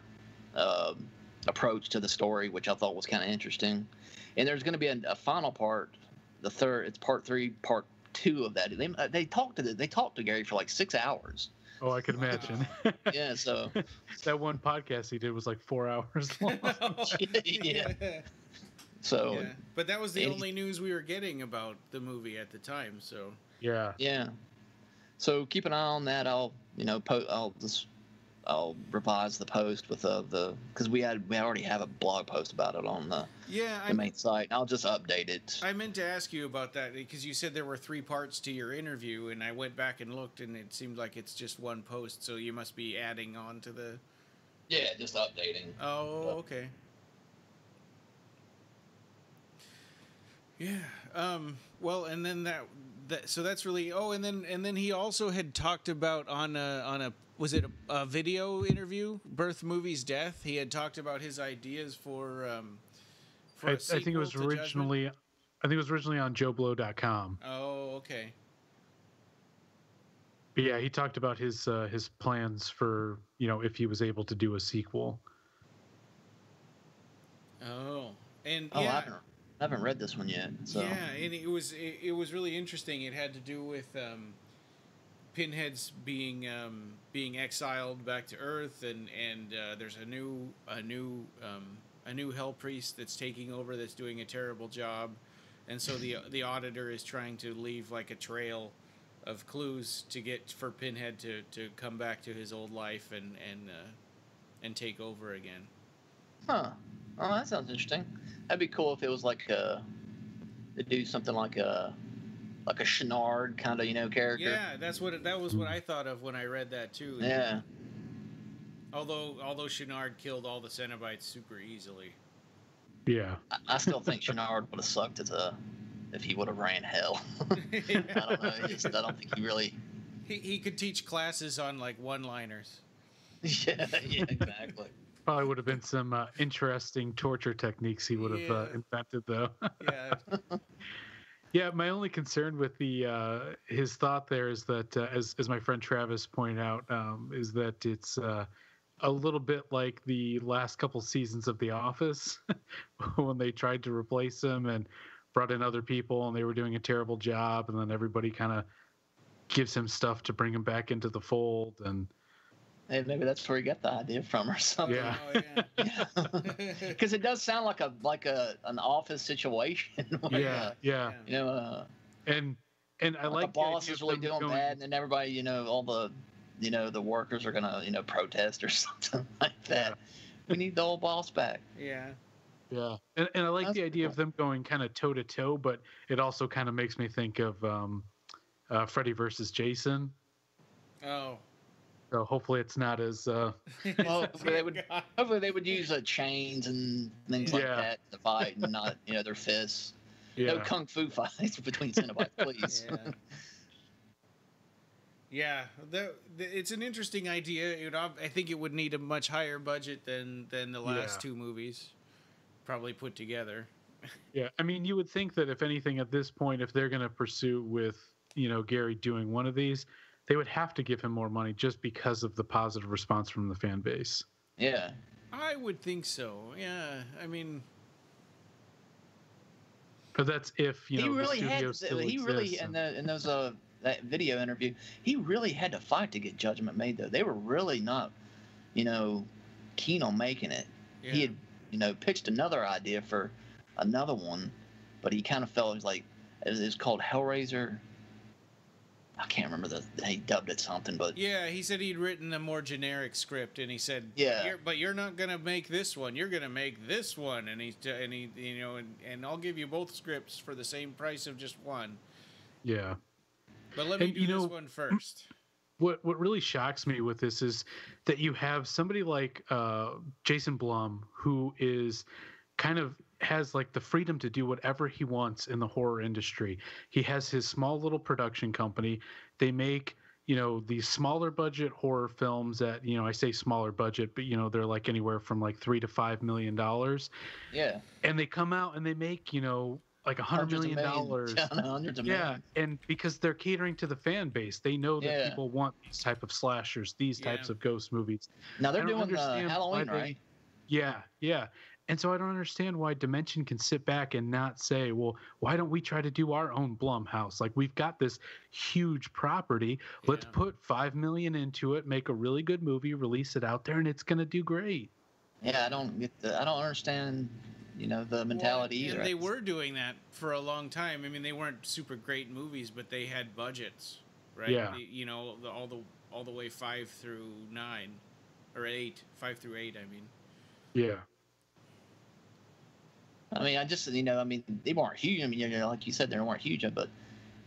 um, approach to the story, which I thought was kind of interesting. And there's going to be a, a final part, the third. It's part three, part two of that. They they talked to the, they talked to Gary for like six hours. oh, I could imagine. Yeah, so that one podcast he did was like four hours long. yeah. So Yeah. But that was the And he- only news we were getting about the movie at the time. So yeah, Yeah. So keep an eye on that. I'll you know po- I'll just I'll revise the post with uh, the because we had we already have a blog post about it on the, yeah, the I main site. I'll just update it. I meant to ask you about that because you said there were three parts to your interview, and I went back and looked, and it seemed like it's just one post. So you must be adding on to the. yeah, just updating. Oh, okay. Yeah. Um. Well, and then that. That, so that's really oh and then and then he also had talked about on a on a was it a, a video interview birth movies death he had talked about his ideas for um for I, a I think it was to Judgment. originally. I think it was originally on JoBlo.com. oh okay But yeah, he talked about his uh, his plans for you know if he was able to do a sequel. oh and Oh, I, yeah haven't, I haven't read this one yet. So Yeah, and it was it, it was really interesting. It had to do with um, Pinhead's being um, being exiled back to Earth, and and uh, there's a new a new um, a new Hell Priest that's taking over that's doing a terrible job, and so the the auditor is trying to leave like a trail of clues to get for Pinhead to, to come back to his old life and and uh, and take over again. Huh. Oh, that sounds interesting. That'd be cool if it was like uh, a to do something like a like a Channard kind of you know character. Yeah, that's what it, that was what I thought of when I read that too. Yeah. Although although Channard killed all the Cenobites super easily. Yeah, I, I still think Channard would have sucked as a if he would have ran hell. I don't know. I Just, I don't think he really. He, he could teach classes on like one liners. Yeah. Yeah. Exactly. Probably would have been some uh, interesting torture techniques he would have uh, invented though. Yeah. Yeah, my only concern with the uh, his thought there is that, uh, as as my friend Travis pointed out, um, is that it's uh, a little bit like the last couple seasons of The Office, when they tried to replace him and brought in other people, and they were doing a terrible job, and then everybody kind of gives him stuff to bring him back into the fold, and Hey, maybe that's where he got the idea from or something. Yeah. Oh yeah. Because it does sound like a like a an office situation. where, yeah, uh, yeah, you know, uh, and and I like, like the boss is really doing going- bad, and then everybody, you know, all the, you know, the workers are gonna, you know, protest or something like that. We need the old boss back. yeah. Yeah, and, and I like That's the idea of them going kind of toe to toe, but it also kind of makes me think of um, uh, Freddy versus Jason. Oh. So hopefully it's not as uh, Well, they would- Hopefully, they would use uh, chains and things like Yeah. that to fight, and not, you know, their fists. yeah. No kung fu fights between Cenobites, please. Yeah. Yeah, the, the, it's an interesting idea. It would, I think it would need a much higher budget than than the last Yeah. two movies, probably put together. Yeah, I mean, you would think that if anything at this point, if they're going to pursue with you know Gary doing one of these, they would have to give him more money just because of the positive response from the fan base. Yeah. I would think so. Yeah, I mean, But that's if you know he the really studio had. still He really exists in and- the in those uh that video interview, he really had to fight to get Judgment made. Though they were really not, you know, keen on making it. Yeah. He had, you know, pitched another idea for another one, but he kind of felt it was like it was, it was called Hellraiser. I can't remember the he dubbed it something, but Yeah, he said he'd written a more generic script, and he said, Yeah. you're, but you're not gonna make this one. You're gonna make this one." And he's and he, you know, and, and I'll give you both scripts for the same price of just one. Yeah. But let me And, do you this know- one first. What what really shocks me with this is that you have somebody like uh, Jason Blum who is kind of has like the freedom to do whatever he wants in the horror industry. He has his small little production company. They make you know these smaller budget horror films that you know I say smaller budget, but you know they're like anywhere from like three to five million dollars, yeah, and they come out and they make you know like a hundred million dollars. Yeah, hundreds of Yeah, millions. and because they're catering to the fan base, they know that Yeah. people want these type of slashers, these types of ghost movies. Now they're doing uh, the Halloween, right? Yeah, yeah. And so I don't understand why Dimension can sit back and not say, well, why don't we try to do our own Blumhouse? Like we've got this huge property. Let's Yeah. put five million into it, make a really good movie, release it out there, and it's gonna do great. Yeah, I don't get the. I don't understand. You know the mentality Well, either. and they were doing that for a long time. I mean, they weren't super great movies, but they had budgets, right? Yeah. You know, the, all the all the way five through nine, or eight, five through eight. I mean, Yeah. I mean, I just you know, I mean, they weren't huge. I mean, you know, like you said, they weren't huge, but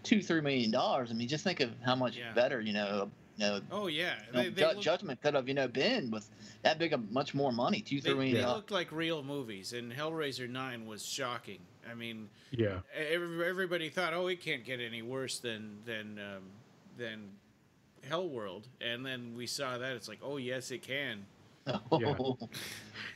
two, three million dollars. I mean, just think of how much Yeah. better, you know, you know, oh yeah, you know, they, they, Ju- look- Judgment could have, you know, been with that big of much more money, two, they, three million they dollars. looked like real movies, and Hellraiser nine was shocking. I mean, Yeah. every, everybody thought, oh, it can't get any worse than than um, than Hellworld, and then we saw that. It's like, oh yes, it can. Yeah.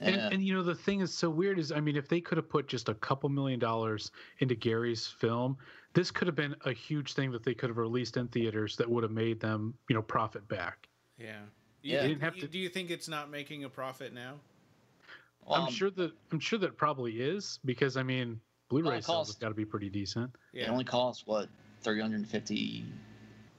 And, and you know the thing is so weird is I mean if they could have put just a couple million dollars into Gary's film, this could have been a huge thing that they could have released in theaters that would have made them you know profit back. Yeah. You Yeah. think- didn't have you- to- Do you think it's not making a profit now? Well, I'm um, sure that I'm sure that probably is because I mean Blu-ray Well, it sales costs- got to be pretty decent. Yeah. It only costs what three hundred and fifty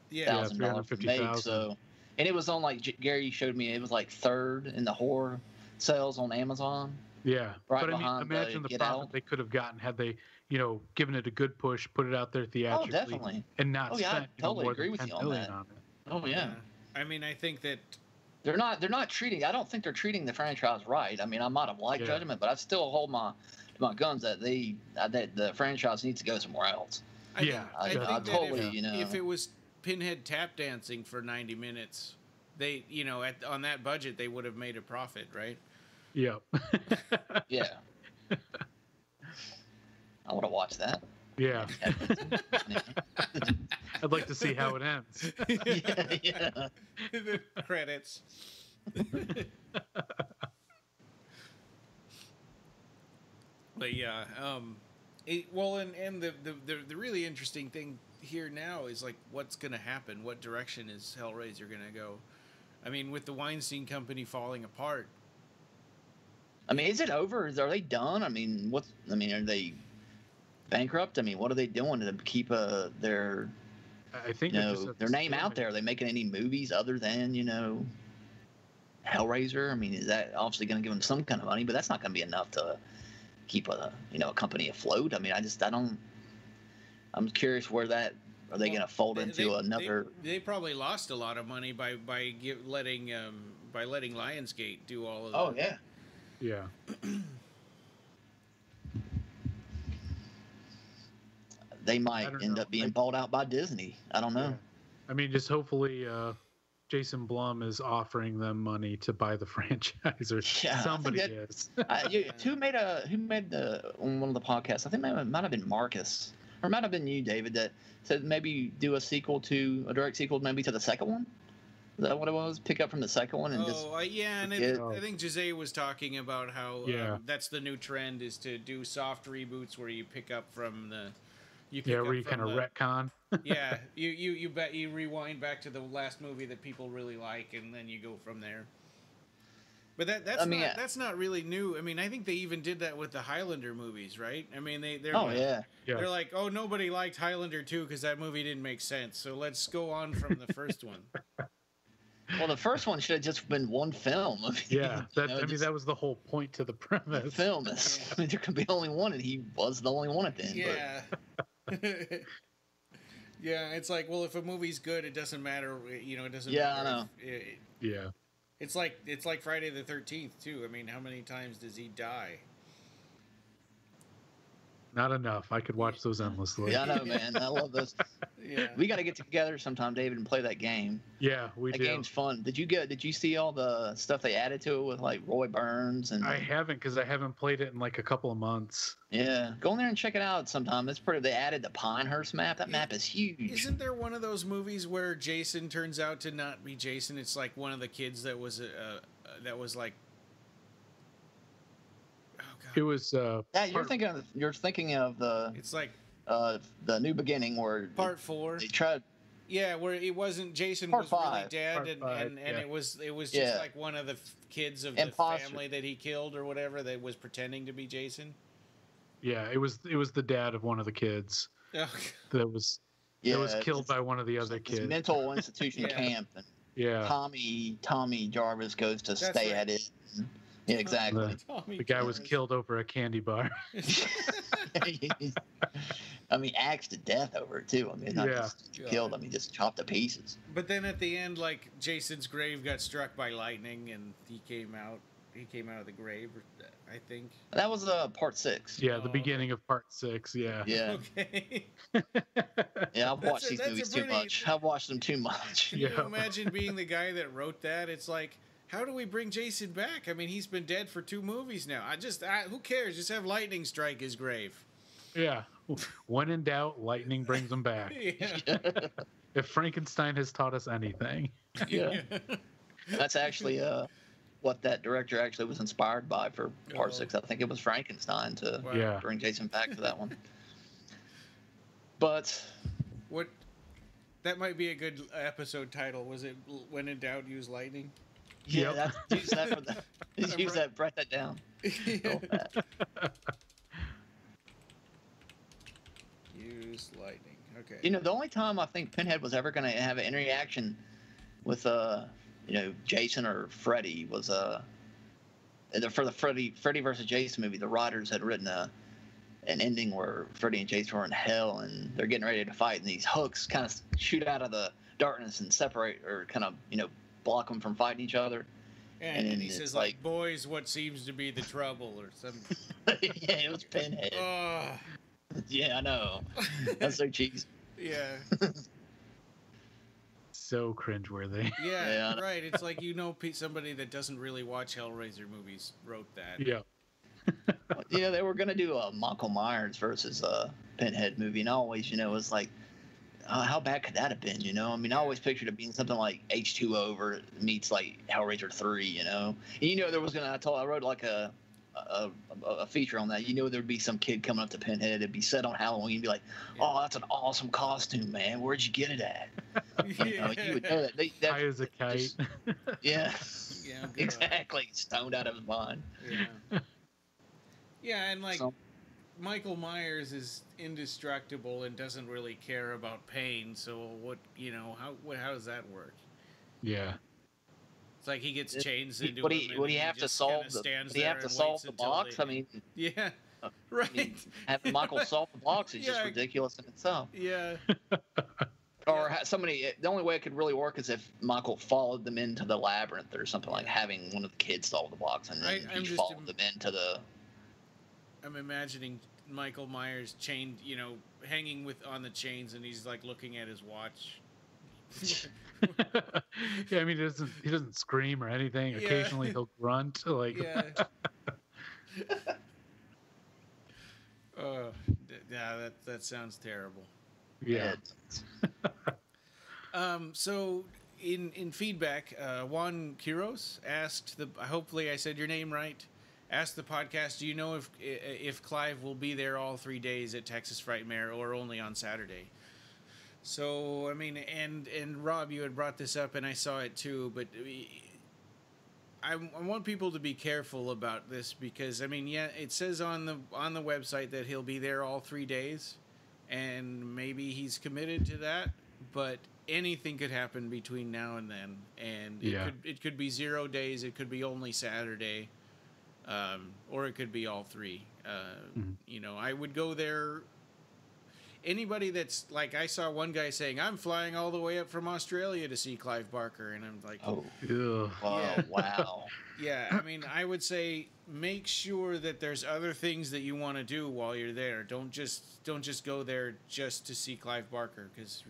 Yeah. thousand dollars to make. 350,000. So, and it was on like J- Gary showed me, it was like third in the horror sales on Amazon. Yeah, Right but I mean, behind the imagine the profit Out. they could have gotten had they, you know, given it a good push, put it out there Oh, theatrically, definitely. and not Oh, yeah, I spent you know, totally more agree than with 10 you on million that. on it. Oh yeah. I mean, I think that They're not. They're not treating. I don't think they're treating the franchise right. I mean, I might have liked Yeah. Judgment, but I still hold my my guns that they uh, that the franchise needs to go somewhere else. I Yeah, think, I- I think I that totally, if, you know. if it was Pinhead tap dancing for 90 minutes, they, you know, at on that budget they would have made a profit, right? Yeah, Yeah. I would have watched that. yeah. Yeah. I'd like to see how it ends. yeah, yeah. the credits. but yeah, um, it, well, and and the, the the the really interesting thing here now is like what's going to happen. What direction is Hellraiser going to go? I mean, with the Weinstein Company falling apart, I mean, is it over? Is, are they done? I mean, what's? I mean, are they bankrupt? I mean, what are they doing to keep uh, their I think you they just know their name out there? Are they making any movies other than you know Hellraiser? I mean, is that obviously going to give them some kind of money? But that's not going to be enough to keep a you know a company afloat. I mean, I just I don't. I'm curious where that are they Well, going to fold they- into they- another? They, they probably lost a lot of money by by give, letting um, by letting Lionsgate do all of. oh the, yeah. Yeah, They might end know. up being I- bought out by Disney. I don't know. Yeah. I mean, just hopefully, uh, Jason Blum is offering them money to buy the franchise, or Yeah, somebody that- is. I, you, who made a who made the on one of the podcasts? I think it might, might have been Marcus, or it might have been you, David, that said maybe do a sequel to a direct sequel, maybe to the second one. Is that what it was? Pick up from the second one and just Oh, I, yeah, and it, I think Jose was talking about how Yeah. um, that's the new trend is to do soft reboots where you pick up from the. You pick yeah, where you kind of retcon. yeah, you you you bet you rewind back to the last movie that people really like, and then you go from there. But that that's I mean, not, that's not really new. I mean, I think they even did that with the Highlander movies, right? I mean, they they're Oh like, yeah. Yeah. they're like, oh, nobody liked Highlander two because that movie didn't make sense. So let's go on from the first one. Well, the first one should have just been one film. I mean, Yeah, you know, I mean that was the whole point to the one premise. film. Is, Yeah. I mean, there could be only one, and he was the only one at the end. Yeah. yeah, it's like, well, if a movie's good, it doesn't matter. You know, it doesn't. Yeah, I know. if- it- Yeah, it's like it's like Friday the Thirteenth too. I mean, how many times does he die? Not enough. I could watch those endlessly. Yeah, I know, man. I love those. Yeah. We got to get together sometime, David, and play that game. Yeah, we that do. game's fun. Did you get? Did you see all the stuff they added to it with like Roy Burns and? I haven't because I haven't played it in like a couple of months. Yeah, go in there and check it out sometime. It's pretty. They added the Pinehurst map. That map is huge. Isn't there one of those movies where Jason turns out to not be Jason? It's like one of the kids that was uh, uh, that was like. It was uh, Yeah, you're thinking of you're thinking of the It's like uh the new beginning where part four. they tried. Yeah, where it wasn't Jason Part was really dead, Part and, five, and, and yeah. it was it was just Yeah. like one of the f- kids of Imposter. the family that he killed or whatever that was pretending to be Jason. yeah, it was it was the dad of one of the kids Oh, that was Yeah, that was killed by one of the other kids. mental institution Yeah. camp, and yeah, Tommy Tommy Jarvis goes to That's stay right. at it. Yeah, exactly. Tommy the guy was killed over a candy bar. I mean, axed to death over it too. I mean, not Yeah. just killed. I mean, just chopped to pieces. But then at the end, like Jason's grave got struck by lightning, and he came out. He came out of the grave, I think. That was uh part six. yeah, the Oh. beginning of part six. Yeah, Yeah, Okay. yeah. I've watched a- these movies pretty- too much. I've watched them too much. Can you Yeah. imagine being the guy that wrote that? It's like, how do we bring Jason back? I mean, he's been dead for two movies now. I just, I, who cares? Just have lightning strike his grave. yeah. When in doubt, lightning brings him back. Yeah. If Frankenstein has taught us anything, Yeah. That's actually uh, what that director actually was inspired by for part Oh. six. I think it was Frankenstein to Wow. yeah, bring Jason back to that one. But What? That might be a good episode title. Was it "When in Doubt, Use Lightning"? Yeah, Yep. that's, use that for the, use that. Write that down. That. Use lightning. Okay. You know, the only time I think Pinhead was ever going to have an interaction with, uh, you know, Jason or Freddy was uh, for the Freddy Freddy versus Jason movie. The writers had written a an ending where Freddy and Jason were in hell and they're getting ready to fight, and these hooks kind of shoot out of the darkness and separate or kind of you know block them from fighting each other. and, and he says like, like- "Boys, what seems to be the trouble?" or something. yeah, it was Pinhead. oh, Yeah, I know. That's so cheesy. yeah, so cringeworthy. yeah, Yeah. right. It's like you know, pe- somebody that doesn't really watch Hellraiser movies wrote that. yeah, yeah, they were gonna do a Michael Myers versus a Pinhead movie, and always, you know, it was like, uh, how bad could that have been? You know, I mean, I always pictured it being something like H two O over meets like Hellraiser three. You know, and you know there was gonna. I told I wrote like a. A, a, a feature on that, you know, there'd be some kid coming up to Pinhead. It'd be set on Halloween. You'd be like, "Oh, that's an awesome costume, man. Where'd you get it at?" You know, you would know that. They, that high as a kite. just- yeah, Yeah, good. exactly. Stoned out of his mind. Yeah. Yeah, and like So- Michael Myers is indestructible and doesn't really care about pain. So what you know how what, how does that work? yeah, It's like he gets chains He- into would him. he and would he then have to solve kinda the stands would he have to solve the box? they- I mean, yeah, Uh, right. mean, having Michael solve the box is Yeah. just ridiculous in itself. yeah, Or somebody, the only way it could really work is if Michael followed them into the labyrinth or something like having one of the kids solve the box and I- then I'm he followed im- them into the. I'm imagining Michael Myers chained, you know, hanging with on the chains, and he's like looking at his watch. yeah. I mean, he doesn't he doesn't scream or anything. Yeah. Occasionally, he'll grunt. Like, yeah. Uh, d- yeah, that that sounds terrible. yeah, Um, so in in feedback, uh, Juan Quiros asked the. Hopefully, I said your name right. Asked the podcast, do you know if if Clive will be there all three days at Texas Frightmare or only on Saturday? So I mean, and and Rob, you had brought this up, and I saw it too, but I, I want people to be careful about this because I mean, yeah, it says on the on the website that he'll be there all three days, and maybe he's committed to that. But anything could happen between now and then, and it Yeah. could it could be zero days, it could be only Saturday, um, or it could be all three. Uh, Mhm. You know, I would go there. Anybody that's like, I saw one guy saying, "I'm flying all the way up from Australia to see Clive Barker," and I'm like, Oh, Ugh. wow, Yeah. wow. yeah, I mean, I would say make sure that there's other things that you want to do while you're there. Don't just don't just go there just to see Clive Barker because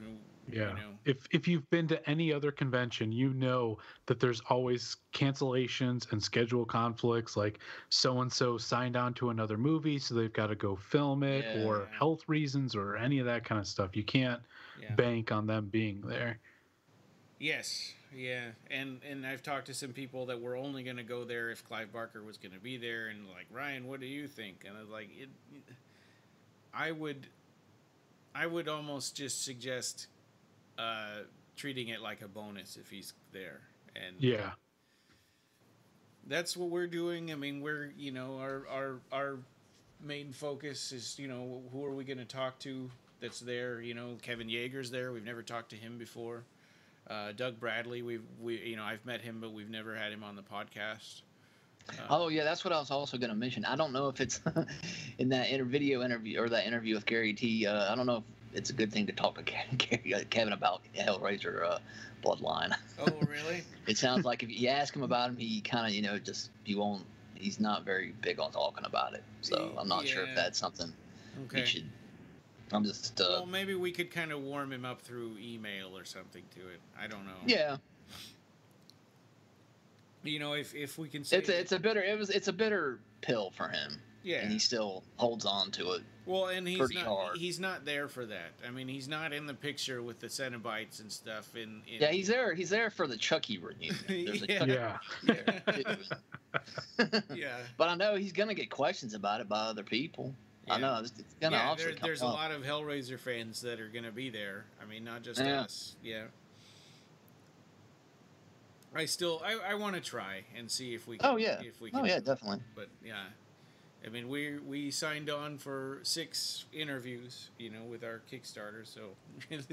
Yeah. you know. If if you've been to any other convention, you know that there's always cancellations and schedule conflicts. Like so and so signed on to another movie, so they've got to go film it, or health reasons, or any of that kind of stuff. You can't Yeah. bank on them being there. Yes, yeah, and and I've talked to some people that were only going to go there if Clive Barker was going to be there, and like Ryan, what do you think? And I was like, it, I would, I would almost just suggest uh, treating it like a bonus if he's there, and Yeah. that's what we're doing. I mean, we're you know our our our main focus is you know who are we going to talk to that's there. You know, Kevin Yagher's there. We've never talked to him before. Uh, Doug Bradley, we've we you know I've met him, but we've never had him on the podcast. Uh, Oh yeah, that's what I was also going to mention. I don't know if it's in that inter- video interview or that interview with Gary T. Uh, I don't know if it's a good thing to talk to Kevin about Hellraiser uh, Bloodline. oh really? It sounds like if you ask him about him, he kind of you know just he won't. He's not very big on talking about it. So I'm not sure if that's something Okay. should. I'm just. Uh, Well, maybe we could kind of warm him up through email or something to it. I don't know. yeah, You know, if if we can say it's a, it's a bitter. It was it's a bitter pill for him, yeah. and he still holds on to it. Well, and he's not hard. he's not there for that. I mean, he's not in the picture with the Cenobites and stuff. In, in Yeah, he's there. He's there for the Chucky reunion. There's a Yeah. Chucky Yeah. yeah. But I know he's gonna get questions about it by other people. I know it's, it's gonna yeah, there, come there's a lot of Hellraiser fans that are going to be there. I mean, not just Yeah. us. Yeah. I still I, I want to try and see if we oh, can, Oh yeah. if we Oh yeah, definitely. but yeah. I mean, we we signed on for six interviews, you know, with our Kickstarter, so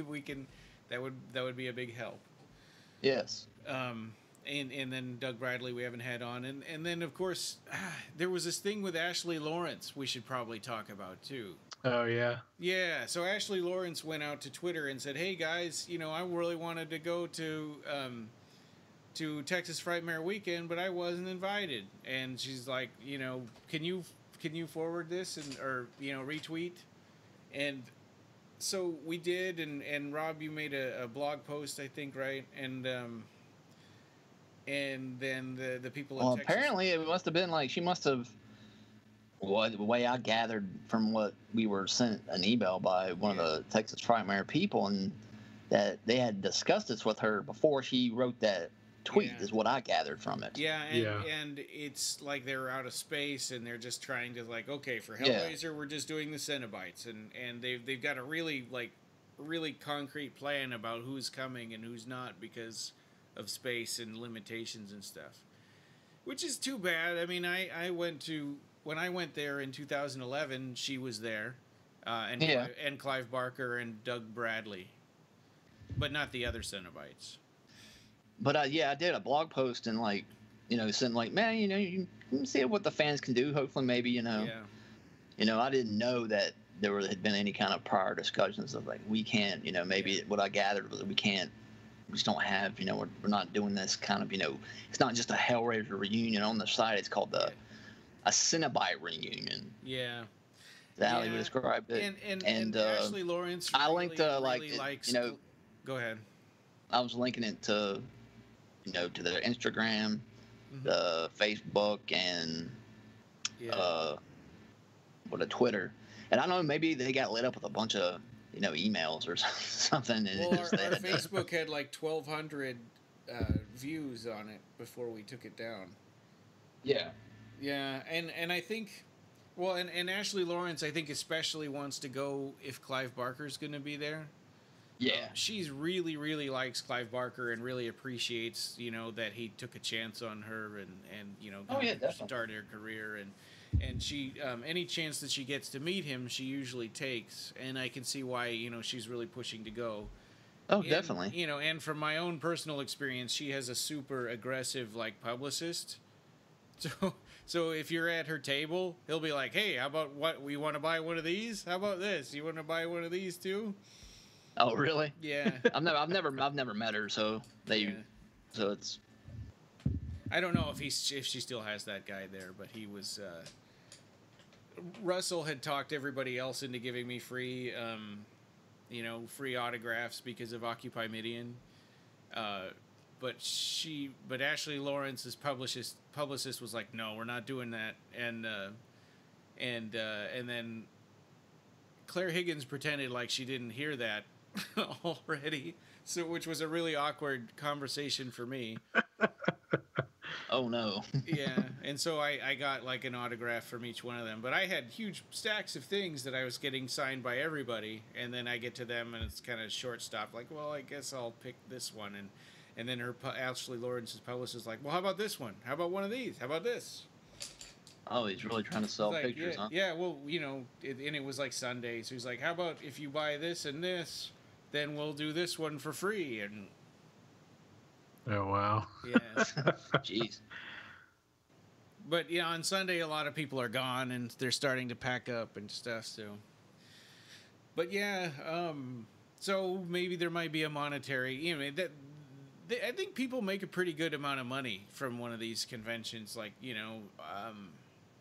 we can that would that would be a big help. Yes. um, and and then Doug Bradley we haven't had on, and and then of course there was this thing with Ashley Lawrence we should probably talk about too. Oh yeah. Yeah, so Ashley Lawrence went out to Twitter and said, "Hey guys, you know I really wanted to go to um, to Texas Frightmare Weekend, but I wasn't invited." And she's like, "You know, can you can you forward this and or you know retweet?" And so we did, and and Rob, you made a, a blog post, I think, right? And um, and then the the people. Well, Texas- apparently it must have been like she must have. What the way I gathered from what we were sent an email by one Yeah. of the Texas Frightmare people, and that they had discussed this with her before she wrote that tweet. Yeah. Is what I gathered from it. Yeah, and, Yeah. and it's like they're out of space and they're just trying to like, okay, for Yeah. Hellraiser, we're just doing the Cenobites, and and they've they've got a really like really concrete plan about who's coming and who's not because of space and limitations and stuff, which is too bad. I mean, I I went to when I went there in 2011, she was there, uh, and Yeah. And Clive Barker and Doug Bradley, but not the other Cenobites. But uh, yeah, I did a blog post and like, you know, saying like, man, you know, you can see what the fans can do. Hopefully, maybe you know, Yeah. you know, I didn't know that there were, had been any kind of prior discussions of like we can't, you know, maybe Yeah. what I gathered was that we can't, we just don't have, you know, we're, we're not doing this kind of, you know, it's not just a Hellraiser reunion on the site. It's called the a Cenobite reunion. Yeah. That's how Yeah. he described it. and and, and, and uh, Ashley Lawrence. I linked, uh, like, really it- likes. you know- Go ahead. I was linking it to, you know, to their Instagram, Mhm. the Facebook, and Yeah. uh, what a Twitter. And I don't know, maybe they got lit up with a bunch of you know emails or something. And well, our, our had Facebook had like twelve hundred uh, views on it before we took it down. yeah, Yeah, and and I think, well, and and Ashley Lawrence, I think especially wants to go if Clive Barker's going to be there. Yeah. Um, she's really, really likes Clive Barker and really appreciates, you know, that he took a chance on her and and you know, Oh, yeah, started her career and and she um, any chance that she gets to meet him, she usually takes, and I can see why you know she's really pushing to go. Oh, And, definitely. You know, and from my own personal experience, she has a super aggressive like publicist. So so if you're at her table, he'll be like, "Hey, how about what? We want to buy one of these? How about this? You want to buy one of these too?" Oh, really? Yeah. I've never, I've never, I've never met her, so they, Yeah. so it's. I don't know if he's if she still has that guy there, but he was. Uh, Russell had talked everybody else into giving me free, um, you know, free autographs because of Occupy Midian. Uh, but she, but Ashley Lawrence's publicist publicist was like, "No, we're not doing that," and uh, and uh, and then Claire Higgins pretended like she didn't hear that already, so which was a really awkward conversation for me Oh no. yeah, and so I, I got like an autograph from each one of them. But I had huge stacks of things that I was getting signed by everybody, and then I get to them and it's kind of short stop. Like, well, I guess I'll pick this one, and and then her Ashley Lawrence's publicist is like, well, how about this one? How about one of these? How about this? Oh, he's really trying to sell Like, pictures, yeah, huh? yeah, well, you know, it, and it was like Sunday, so he's like, how about if you buy this and this, then we'll do this one for free, and Oh wow. yeah. Jeez. But yeah, on Sunday a lot of people are gone and they're starting to pack up and stuff. So, but yeah, um, so maybe there might be a monetary. You know, that they, I think people make a pretty good amount of money from one of these conventions. Like you know, um,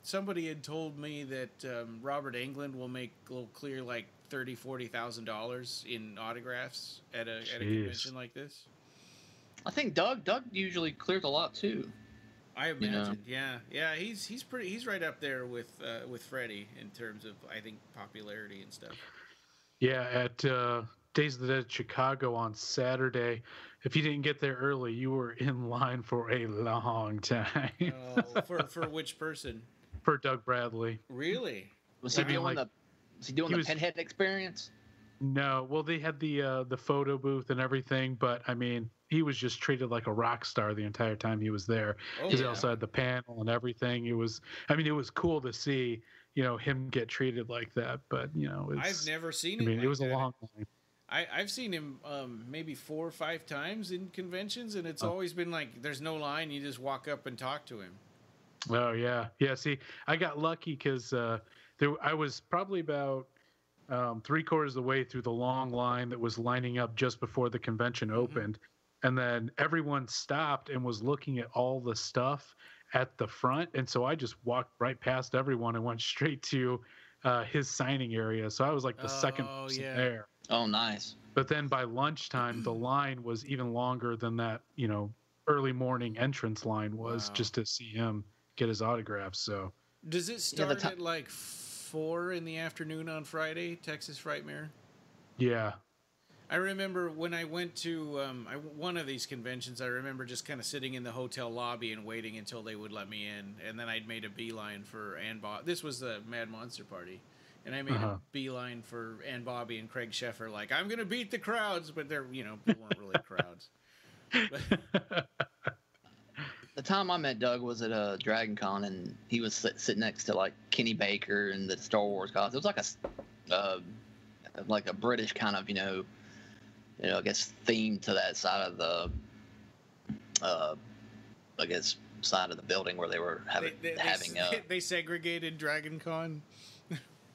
somebody had told me that um, Robert Englund will make will clear like thirty, forty thousand dollars in autographs at a at a convention like this. I think Doug, Doug usually clears a lot too. I You know? imagine, yeah, yeah. He's he's pretty. He's right up there with uh, with Freddy in terms of I think popularity and stuff. Yeah, at uh, Days of the Dead Chicago on Saturday, if you didn't get there early, you were in line for a long time Oh, for for which person? for Doug Bradley. Really? Was he I mean, doing like, the? Was he doing he the was- pinhead experience? No, well, they had the uh, the photo booth and everything, but I mean, he was just treated like a rock star the entire time he was there. Oh, yeah. he also had the panel and everything. It was, I mean, it was cool to see, you know, him get treated like that. But you know, it's, I've never seen I it. mean, like it was a long line. I I've seen him um, maybe four or five times in conventions, and it's Oh. always been like there's no line. You just walk up and talk to him. Oh yeah, yeah. See, I got lucky because uh, there I was probably about um, three quarters of the way through the long line that was lining up just before the convention opened, and then everyone stopped and was looking at all the stuff at the front, and so I just walked right past everyone and went straight to uh, his signing area. So I was like the second Oh, person yeah. there. Oh, nice. But then by lunchtime, the line was even longer than that, you know, early morning entrance line was Wow. just to see him get his autographs. So. Does it Yeah, the start at like four in the afternoon on Friday, Texas Frightmare? Yeah. I remember when I went to um, I, one of these conventions. I remember just kind of sitting in the hotel lobby and waiting until they would let me in, and then I'd made a beeline for Anne Bob. This was the Mad Monster Party, and I made Uh-huh. a beeline for Anne Bobby and Craig Sheffer. Like I'm gonna beat the crowds, but they're you know they weren't really crowds. But, The time I met Doug was at a Dragon Con, and he was sit, sitting next to like Kenny Baker and the Star Wars guys. It was like a, uh, like a British kind of, you know, you know, I guess theme to that side of the, uh, I guess side of the building where they were having they, they, having. they, uh, they segregated Dragon Con.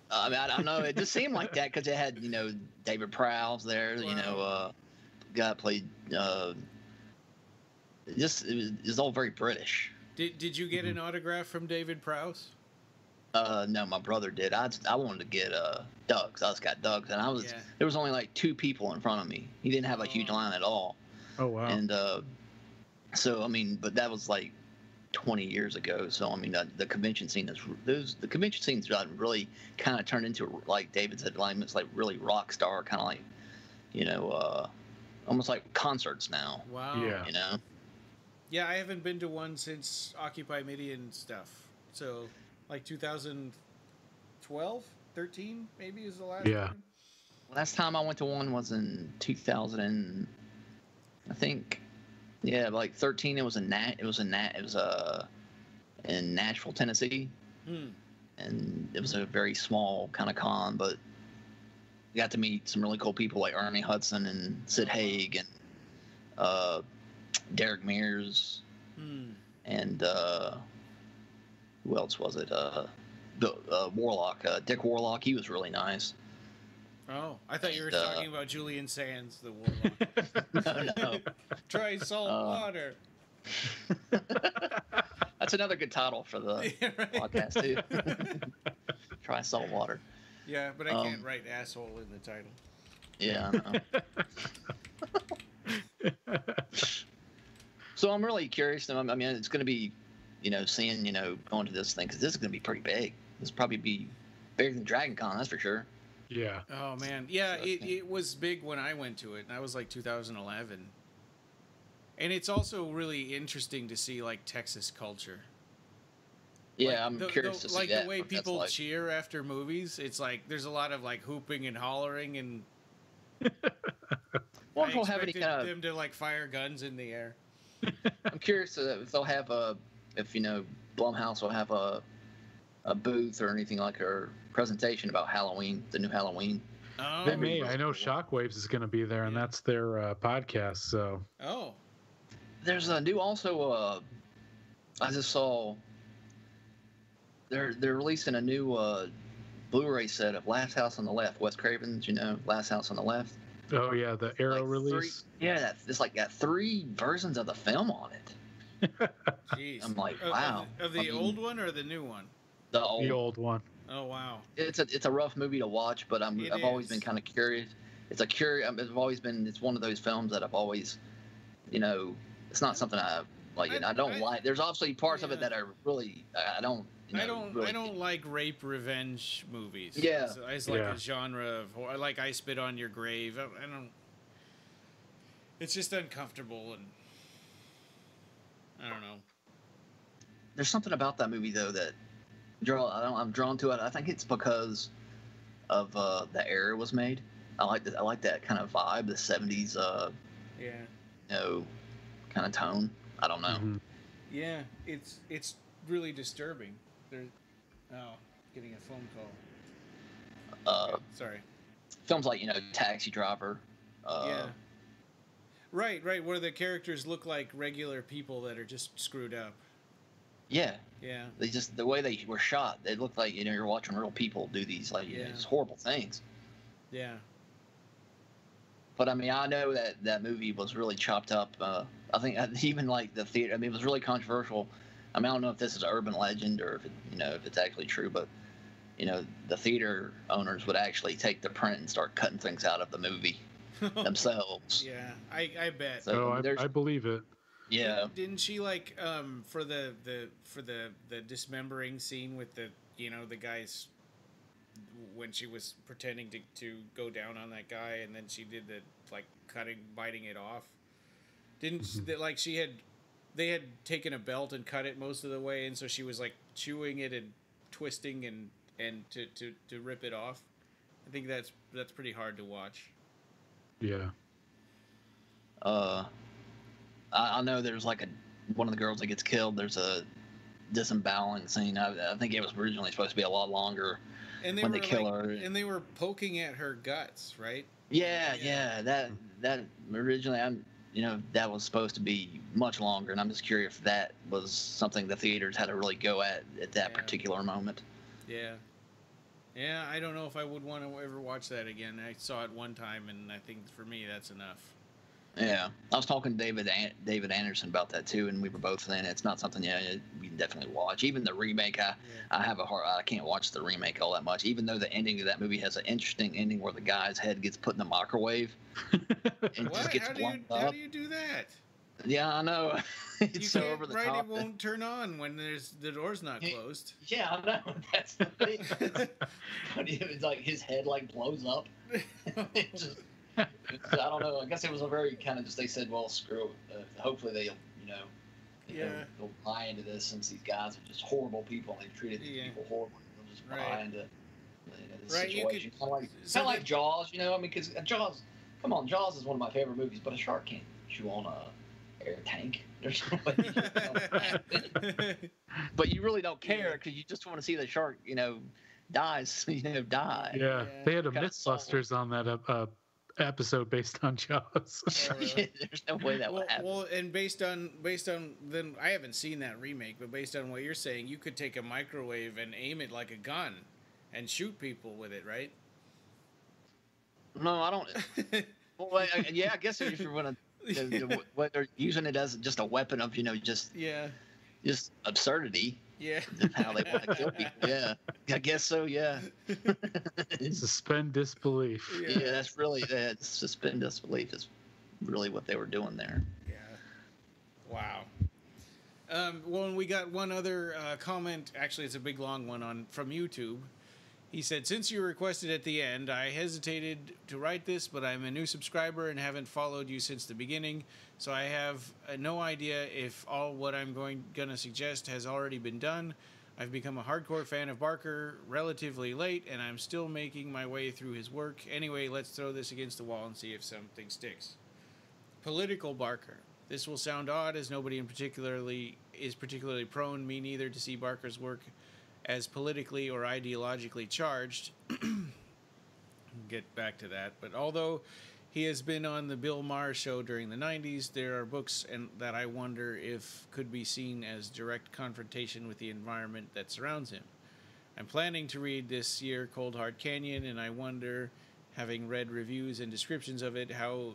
I mean, I don't know. It just seemed like that because it had, you know, David Prowse there. You know, uh, guy played. Uh, just it was, it was all very British. Did Did you get an autograph from David Prowse? Uh, no, my brother did. I I wanted to get uh Doug's. I just got Doug's, and I was Yeah. there was only like two people in front of me. He didn't have a huge Oh. line at all, oh wow. and uh, so I mean, but that was like 20 years ago. So I mean, the, the convention scene is those the convention scene's gotten really kind of turned into like David said, like it's like really rock star kind of like, you know, uh, almost like concerts now. Wow. Yeah. You know, Yeah, I haven't been to one since Occupy Midian stuff. So, like 2012, 13 maybe is the last Yeah. one. last time I went to one was in 2000. And, I think, yeah, like 13. It was a Nat. It was a Nat. It was uh in Nashville, Tennessee, Hmm. and it was a very small kind of con, but got to meet some really cool people like Ernie Hudson and Sid Haig and uh, Derek Mears Hmm. and uh, who else was it? Uh, the uh, Warlock, uh, Dick Warlock. He was really nice. Oh, I thought you were uh, talking about Julian Sands, the warlock. no, no. Try salt Uh, water. That's another good title for the Yeah, right. podcast too. Try salt water. Yeah, but I Um, can't write asshole in the title. Yeah. I know. so I'm really curious. I mean, it's going to be, you know, seeing, you know, going to this thing because this is going to be pretty big. This will probably be bigger than Dragon Con, that's for sure. yeah. Oh man, yeah, So, it, it was big when I went to it, and that was like 2011. And it's also really interesting to see like Texas culture. Yeah, Like, I'm the- curious the- to see like that. the way people like. cheer after movies. It's like there's a lot of like hooping and hollering, and Well, I if they'll have any kind of. them to like fire guns in the air. I'm curious uh, if they'll have a, if you know, Blumhouse will have a, a booth or anything like a presentation about Halloween, the new Halloween. Oh, They may. I know cool. Shockwaves is going to be there, and that's their uh, podcast. So oh, There's a new also. Uh, I just saw. They're they're releasing a new uh, Blu-ray set of Last House on the Left. Wes Craven's, you know, Last House on the Left. Oh yeah, the Arrow Like three- release. yeah, that, it's like got three versions of the film on it. jeez. I'm like, Of- of wow. the- Of the, I mean- old one or the new one? The old, The old one. Oh wow. it's a it's a rough movie to watch, but I'm It I've always been kind of curious. It's a curious. Um, I've always been. It's one of those films that I've always, you know, it's not something I like. I- I, don't I- like. There's obviously parts of it that are really I don't. You know, I don't. Really, I don't like rape revenge movies. Yeah. It's, it's like Yeah. a genre of. hor- I like I spit on your grave. I, I don't. It's just uncomfortable and. I don't know. There's something about that movie though that draw. I don't. I'm drawn to it. I think it's because of uh, the era it was made. I like that. I like that kind of vibe, the '70s, uh, Yeah. you know, kind of tone. I don't know. Mhm. Yeah. It's it's really disturbing. There's. Oh, getting a phone call. Uh, Sorry. films like you know, Taxi Driver. Uh, yeah. Right, right. Where the characters look like regular people that are just screwed up. yeah. Yeah. They just the way they were shot, they looked like you know you're watching real people do these like Yeah. these horrible things. Yeah. But I mean, I know that that movie was really chopped up. Uh, I think even like the theater. I mean, it was really controversial. I mean, I don't know if this is an urban legend or if it, you know if it's actually true, but you know, the theater owners would actually take the print and start cutting things out of the movie themselves. yeah. I I bet. So oh, I, I believe it. yeah, Didn't- Didn't she like um for the the for the the dismembering scene with the you know the guys when she was pretending to to go down on that guy and then she did the like cutting biting it off. Didn't Mhm. that like she had they had taken a belt and cut it most of the way and so she was like chewing it and twisting and and to to to rip it off. I think that's that's pretty hard to watch. Yeah. uh, I, I know there's like a one of the girls that gets killed. There's a disemboweling scene. I, I think it was originally supposed to be a lot longer. And they When were they kill like, her. and they were poking at her guts, right? Yeah, Yeah. yeah, that that originally I'm you know that was supposed to be much longer, and I'm just curious if that was something the theaters had to really go at at that Yeah. particular moment. Yeah. Yeah, I don't know if I would want to ever watch that again. I saw it one time, and I think for me that's enough. Yeah, I was talking to David An- David Anderson about that too, and we were both saying it's not something yeah we can definitely watch. Even the remake, I Yeah. I have a hard I can't watch the remake all that much. Even though the ending of that movie has an interesting ending where the guy's head gets put in the microwave and What? just gets How do you blown how do you do that? Yeah, I know. it's you so can't, over the right? top. It won't turn on when there's the door's not closed. Yeah, I know. That's the thing. It's, like his head like blows up. It just, it's, I don't know. I guess it was a very kind of just they said, well, screw. it. Uh, hopefully they'll you know. you know, Yeah. They'll buy into this since these guys are just horrible people and they've treated these Yeah. people horribly. They'll just buy Right. into. this Right, you situation. could- Kind of like, so kinda like Jaws, you know. I mean, because Jaws, come on, Jaws is one of my favorite movies, but a shark can't chew on a air tank. There's no way. you can- but you really don't care because you just want to see the shark, you know, dies, you know, die. Yeah, Yeah. they had a Kinda MythBusters on that uh, uh, episode based on Jaws. There's no way that well, would happen. well, and based on based on then I haven't seen that remake, but based on what you're saying, you could take a microwave and aim it like a gun, and shoot people with it, right? no, I don't. Well, I, I- yeah, I guess if you're gonna, the, the, what they're using it as just a weapon of, you know, just yeah, just absurdity. Yeah. how they want to kill people. Yeah, I guess so. Yeah. Suspend disbelief. Yeah. yeah, that's really that suspend disbelief is really what they were doing there. Yeah. Wow. Um, well, we got one other uh, comment. Actually, it's a big long one on from YouTube. He said, "Since you requested at the end, I hesitated to write this, but I'm a new subscriber and haven't followed you since the beginning, so I have uh, no idea if all what I'm going gonna suggest has already been done. I've become a hardcore fan of Barker relatively late, and I'm still making my way through his work. Anyway, let's throw this against the wall and see if something sticks." Political Barker. This will sound odd, as nobody in particularly is particularly prone, me neither, to see Barker's work as politically or ideologically charged. Get back to that, but although he has been on the Bill Maher show during the '90s, there are books and that I wonder if could be seen as direct confrontation with the environment that surrounds him. I'm planning to read this year Coldheart Canyon, and I wonder, having read reviews and descriptions of it, how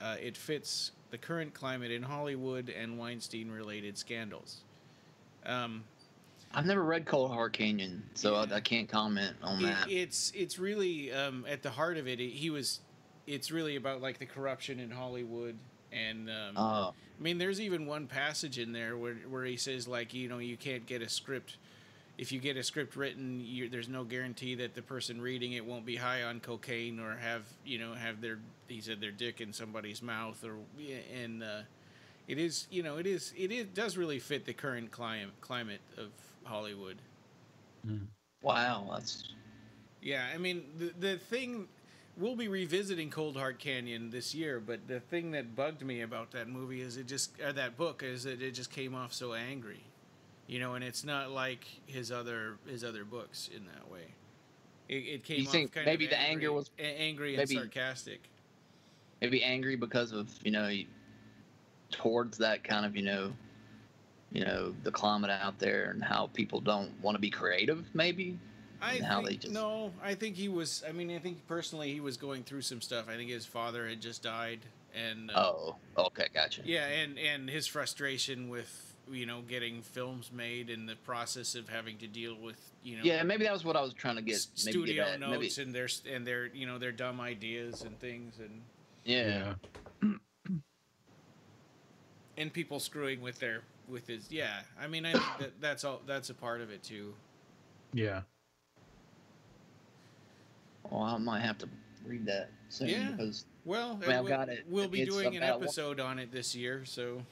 uh, it fits the current climate in Hollywood and Weinstein related scandals. Um, I've never read Coldheart Canyon, so Yeah. I, I can't comment on it- that. it's it's really um, at the heart of it. He was. It's really about like the corruption in Hollywood, and um, Oh, I mean, there's even one passage in there where where he says like you know you can't get a script. If you get a script written, you, there's no guarantee that the person reading it won't be high on cocaine or have you know have their he said their dick in somebody's mouth or and uh, it is you know it is it is, does really fit the current climate climate of Hollywood. Hmm. wow, that's Yeah, I mean the the thing we'll be revisiting Coldheart Canyon this year, but the thing that bugged me about that movie is it just or that book is that it just came off so angry. You know, and it's not like his other his other books in that way. It, it came You off think kind maybe of the angry, anger was- a- angry and maybe- sarcastic. maybe angry because of you know towards that kind of you know you know the climate out there and how people don't want to be creative maybe I how think, they just- no, I think he was. I mean, I think personally he was going through some stuff. I think his father had just died, and uh, oh okay gotcha Yeah, and and his frustration with you know getting films made and the process of having to deal with you know yeah maybe that was what i was trying to get s- maybe get studio. Maybe- notes and their and their you know their dumb ideas and things and yeah. and people screwing with their with his yeah. I mean, I think that that's all that's a part of it too. Yeah. well i might have to read that soon Yeah. because Well, I mean, I've we'll, got it. we'll be It's doing an about one- episode on it this year, so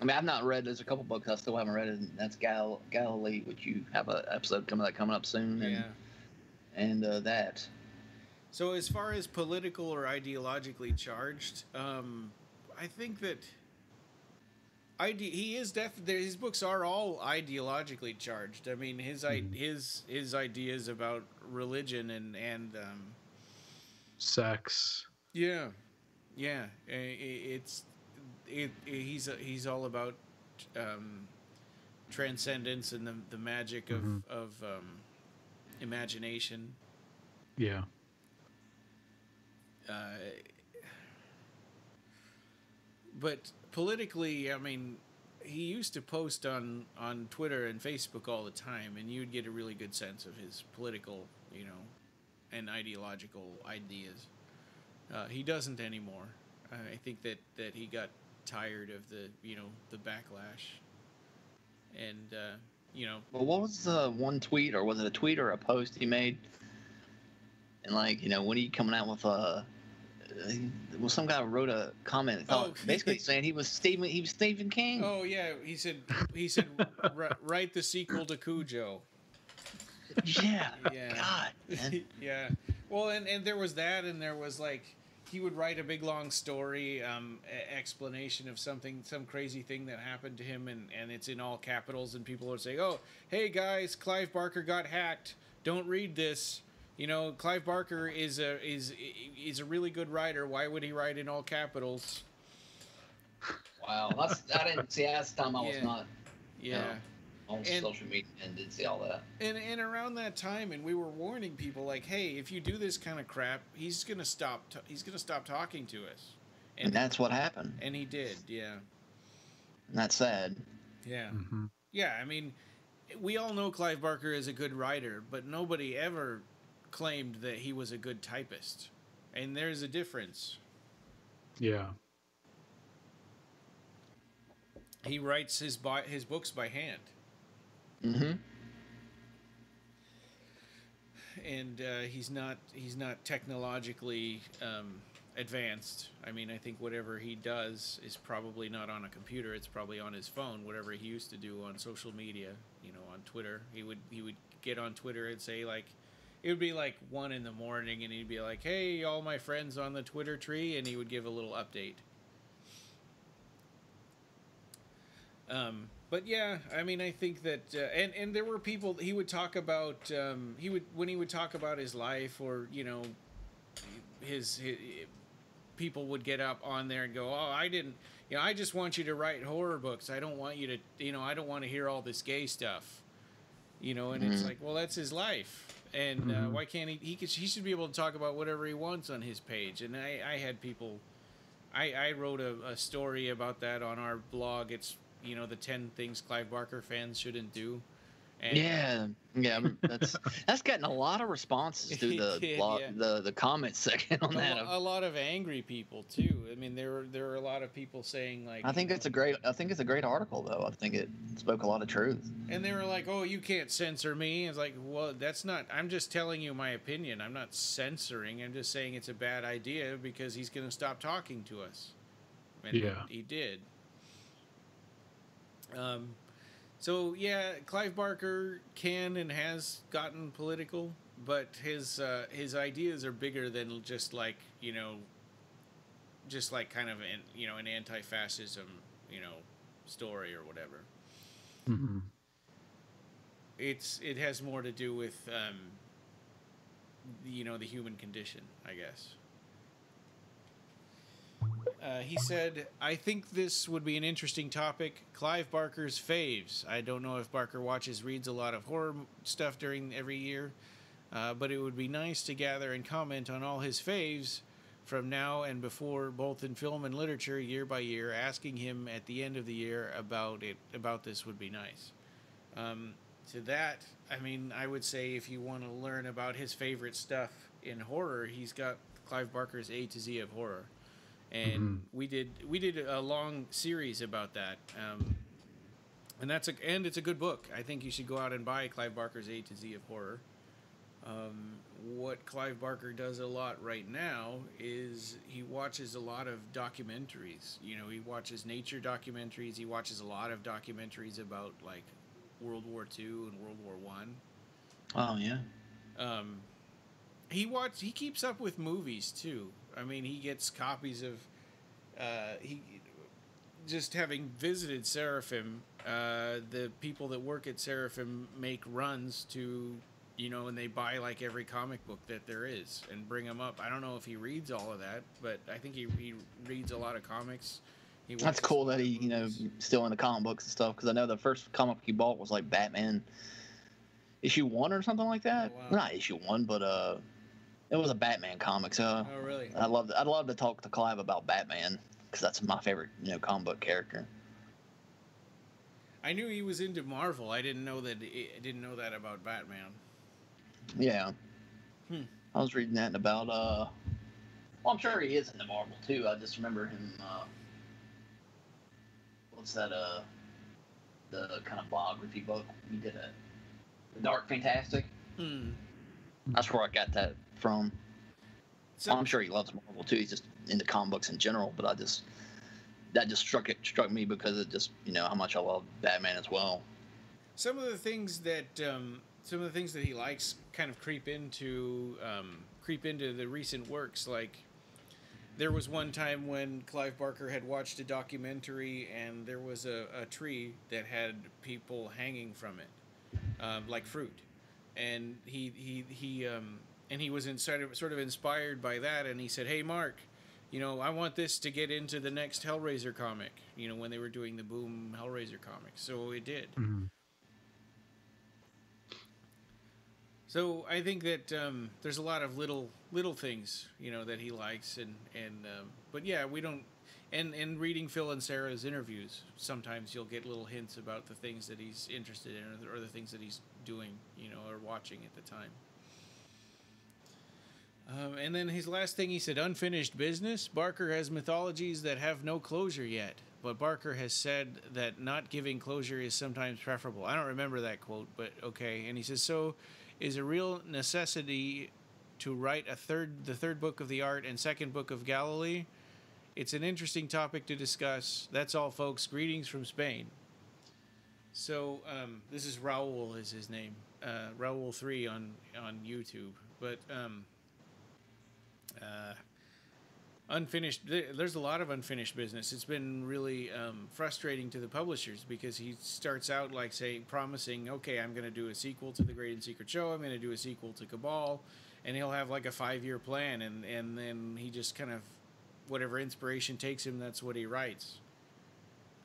i mean i've not read there's a couple books i still haven't read and that's Gal- galilee which you have an episode coming that coming up soon and yeah. and uh, that So as far as political or ideologically charged, um, I think that ide- he is definitely his books are all ideologically charged. I mean his i Mhm. his his ideas about religion and and um, Sex. yeah, yeah, it's it, he's he's all about um, transcendence and the the magic of Mhm. of um, imagination. Yeah. uh, but politically, I mean, he used to post on on Twitter and Facebook all the time, and you'd get a really good sense of his political, you know, and ideological ideas. Uh, he doesn't anymore. I think that that he got tired of the you know the backlash, and uh, you know Well, what was the one tweet, or was it a tweet or a post he made? And like, you know, when are you coming out with a, well, some guy wrote a comment, Oh. basically saying he was Stephen, he was Stephen King. Oh yeah, he said he said "Ri- write the sequel to Cujo. yeah. Yeah. God. yeah. Well, and, and there was that, and there was like he would write a big long story, um, explanation of something, some crazy thing that happened to him, and, and it's in all capitals, and people would say, "Oh, hey guys, Clive Barker got hacked. Don't read this." You know, Clive Barker is a is is a really good writer. Why would he write in all capitals? Wow, that's I didn't see. Last time I was Yeah. not Yeah. on And- social media and didn't see all that. And and around that time, and we were warning people like, hey, if you do this kind of crap, he's gonna stop. T- he's gonna stop talking to us. And that's what happened. And he did, yeah, And that's sad. yeah, hmm yeah. I mean, we all know Clive Barker is a good writer, but nobody ever claimed that he was a good typist. And there's a difference. Yeah. He writes his by his books by hand, Mm-hmm. and uh, he's not he's not technologically um, advanced. I mean, I think whatever he does is probably not on a computer. It's probably on his phone. Whatever he used to do on social media, you know, on Twitter, he would he would get on Twitter and say like, it would be like one in the morning, and he'd be like, "Hey, all my friends on the Twitter tree," and he would give a little update. Um, but yeah, I mean, I think that, uh, and and there were people he would talk about. Um, he would when he would talk about his life, or you know, his, his people would get up on there and go, "Oh, I didn't, you know, I just want you to write horror books. I don't want you to, you know, I don't want to hear all this gay stuff." You know, and it's Mhm. like, well, that's his life, and uh, Mhm. why can't he? He could, he should be able to talk about whatever he wants on his page. And I, I had people, I, I wrote a, a story about that on our blog. It's you know the ten things Clive Barker fans shouldn't do. And Yeah, yeah. That's that's gotten a lot of responses through the did, blog, yeah. the the comments section on a, that. lo- a lot of angry people too. I mean, there were there were a lot of people saying like, I think you it's a great. I think it's a great article, though. I think it spoke a lot of truth. and they were like, "Oh, you can't censor me." It's like, well, that's not. I'm just telling you my opinion. I'm not censoring. I'm just saying it's a bad idea because he's going to stop talking to us. And Yeah. he did. Um, so yeah, Clive Barker can and has gotten political, but his uh, his ideas are bigger than just like you know, just like kind of an you know an anti-fascism you know story or whatever. hmm it's it has more to do with um, you know the human condition, I guess. Uh, he said, "I think this would be an interesting topic. Clive Barker's faves. I don't know if Barker watches, reads a lot of horror stuff during every year, uh, but it would be nice to gather and comment on all his faves from now and before, both in film and literature, year by year. Asking him at the end of the year about it about this would be nice." Um, to that, I mean, I would say if you want to learn about his favorite stuff in horror, he's got Clive Barker's A to Z of horror, and Mhm. we did we did a long series about that, um, and that's a and it's a good book. I think you should go out and buy Clive Barker's A to Z of horror. Um, what Clive Barker does a lot right now is he watches a lot of documentaries. You know, he watches nature documentaries. He watches a lot of documentaries about like World War II and World War One. Oh yeah. Um, he watch he keeps up with movies too. I mean, he gets copies of uh, he just having visited Seraphim. Uh, the people that work at Seraphim make runs to you know, and they buy like every comic book that there is and bring them up. I don't know if he reads all of that, but I think he, he reads a lot of comics. He That's cool that he, you know, still in the comic books and stuff. Because I know the first comic book he bought was like Batman issue one or something like that. Oh, wow. Not issue one, but uh, it was a Batman comic. So Oh, really? I'd love, I'd love to talk to Clive about Batman because that's my favorite, you know, comic book character. I knew he was into Marvel. I didn't know that. I didn't know that about Batman. Yeah. Hmm. I was reading that about uh. Well, I'm sure he is into Marvel too. I just remember him. Uh, what's that? Uh, the kind of biography book he did a the Dark Fantastic. Hmm. That's where I got that from. So, I'm sure he loves Marvel too. He's just into comic books in general. But I just that just struck it struck me because it just you know how much I love Batman as well. some of the things that um, some of the things that he likes kind of creep into um, creep into the recent works. Like there was one time when Clive Barker had watched a documentary and there was a, a tree that had people hanging from it, um, like fruit, and he he he um, and he was in sort of sort of inspired by that, and he said, "Hey, Mark." You know, I want this to get into the next Hellraiser comic. You know, when they were doing the Boom Hellraiser comic, so it did. Mhm. So I think that um, there's a lot of little little things, you know, that he likes, and and um, but yeah, we don't. And and reading Phil and Sarah's interviews, sometimes you'll get little hints about the things that he's interested in, or the, or the things that he's doing, you know, or watching at the time. Um, and then his last thing he said, unfinished business. Barker has mythologies that have no closure yet, but Barker has said that not giving closure is sometimes preferable. I don't remember that quote, but okay. And he says, so is a real necessity to write a third, the third book of the art and second book of Galilee. It's an interesting topic to discuss. That's all, folks. Greetings from Spain. So um, this is Raul, is his name. Uh, Raul three on on YouTube, but. Um, uh, unfinished there's a lot of unfinished business. It's been really um, frustrating to the publishers because he starts out like saying promising okay i'm going to do a sequel to the great and secret show. I'm going to do a sequel to cabal and he'll have like a five year plan and and then he just kind of whatever inspiration takes him that's what he writes.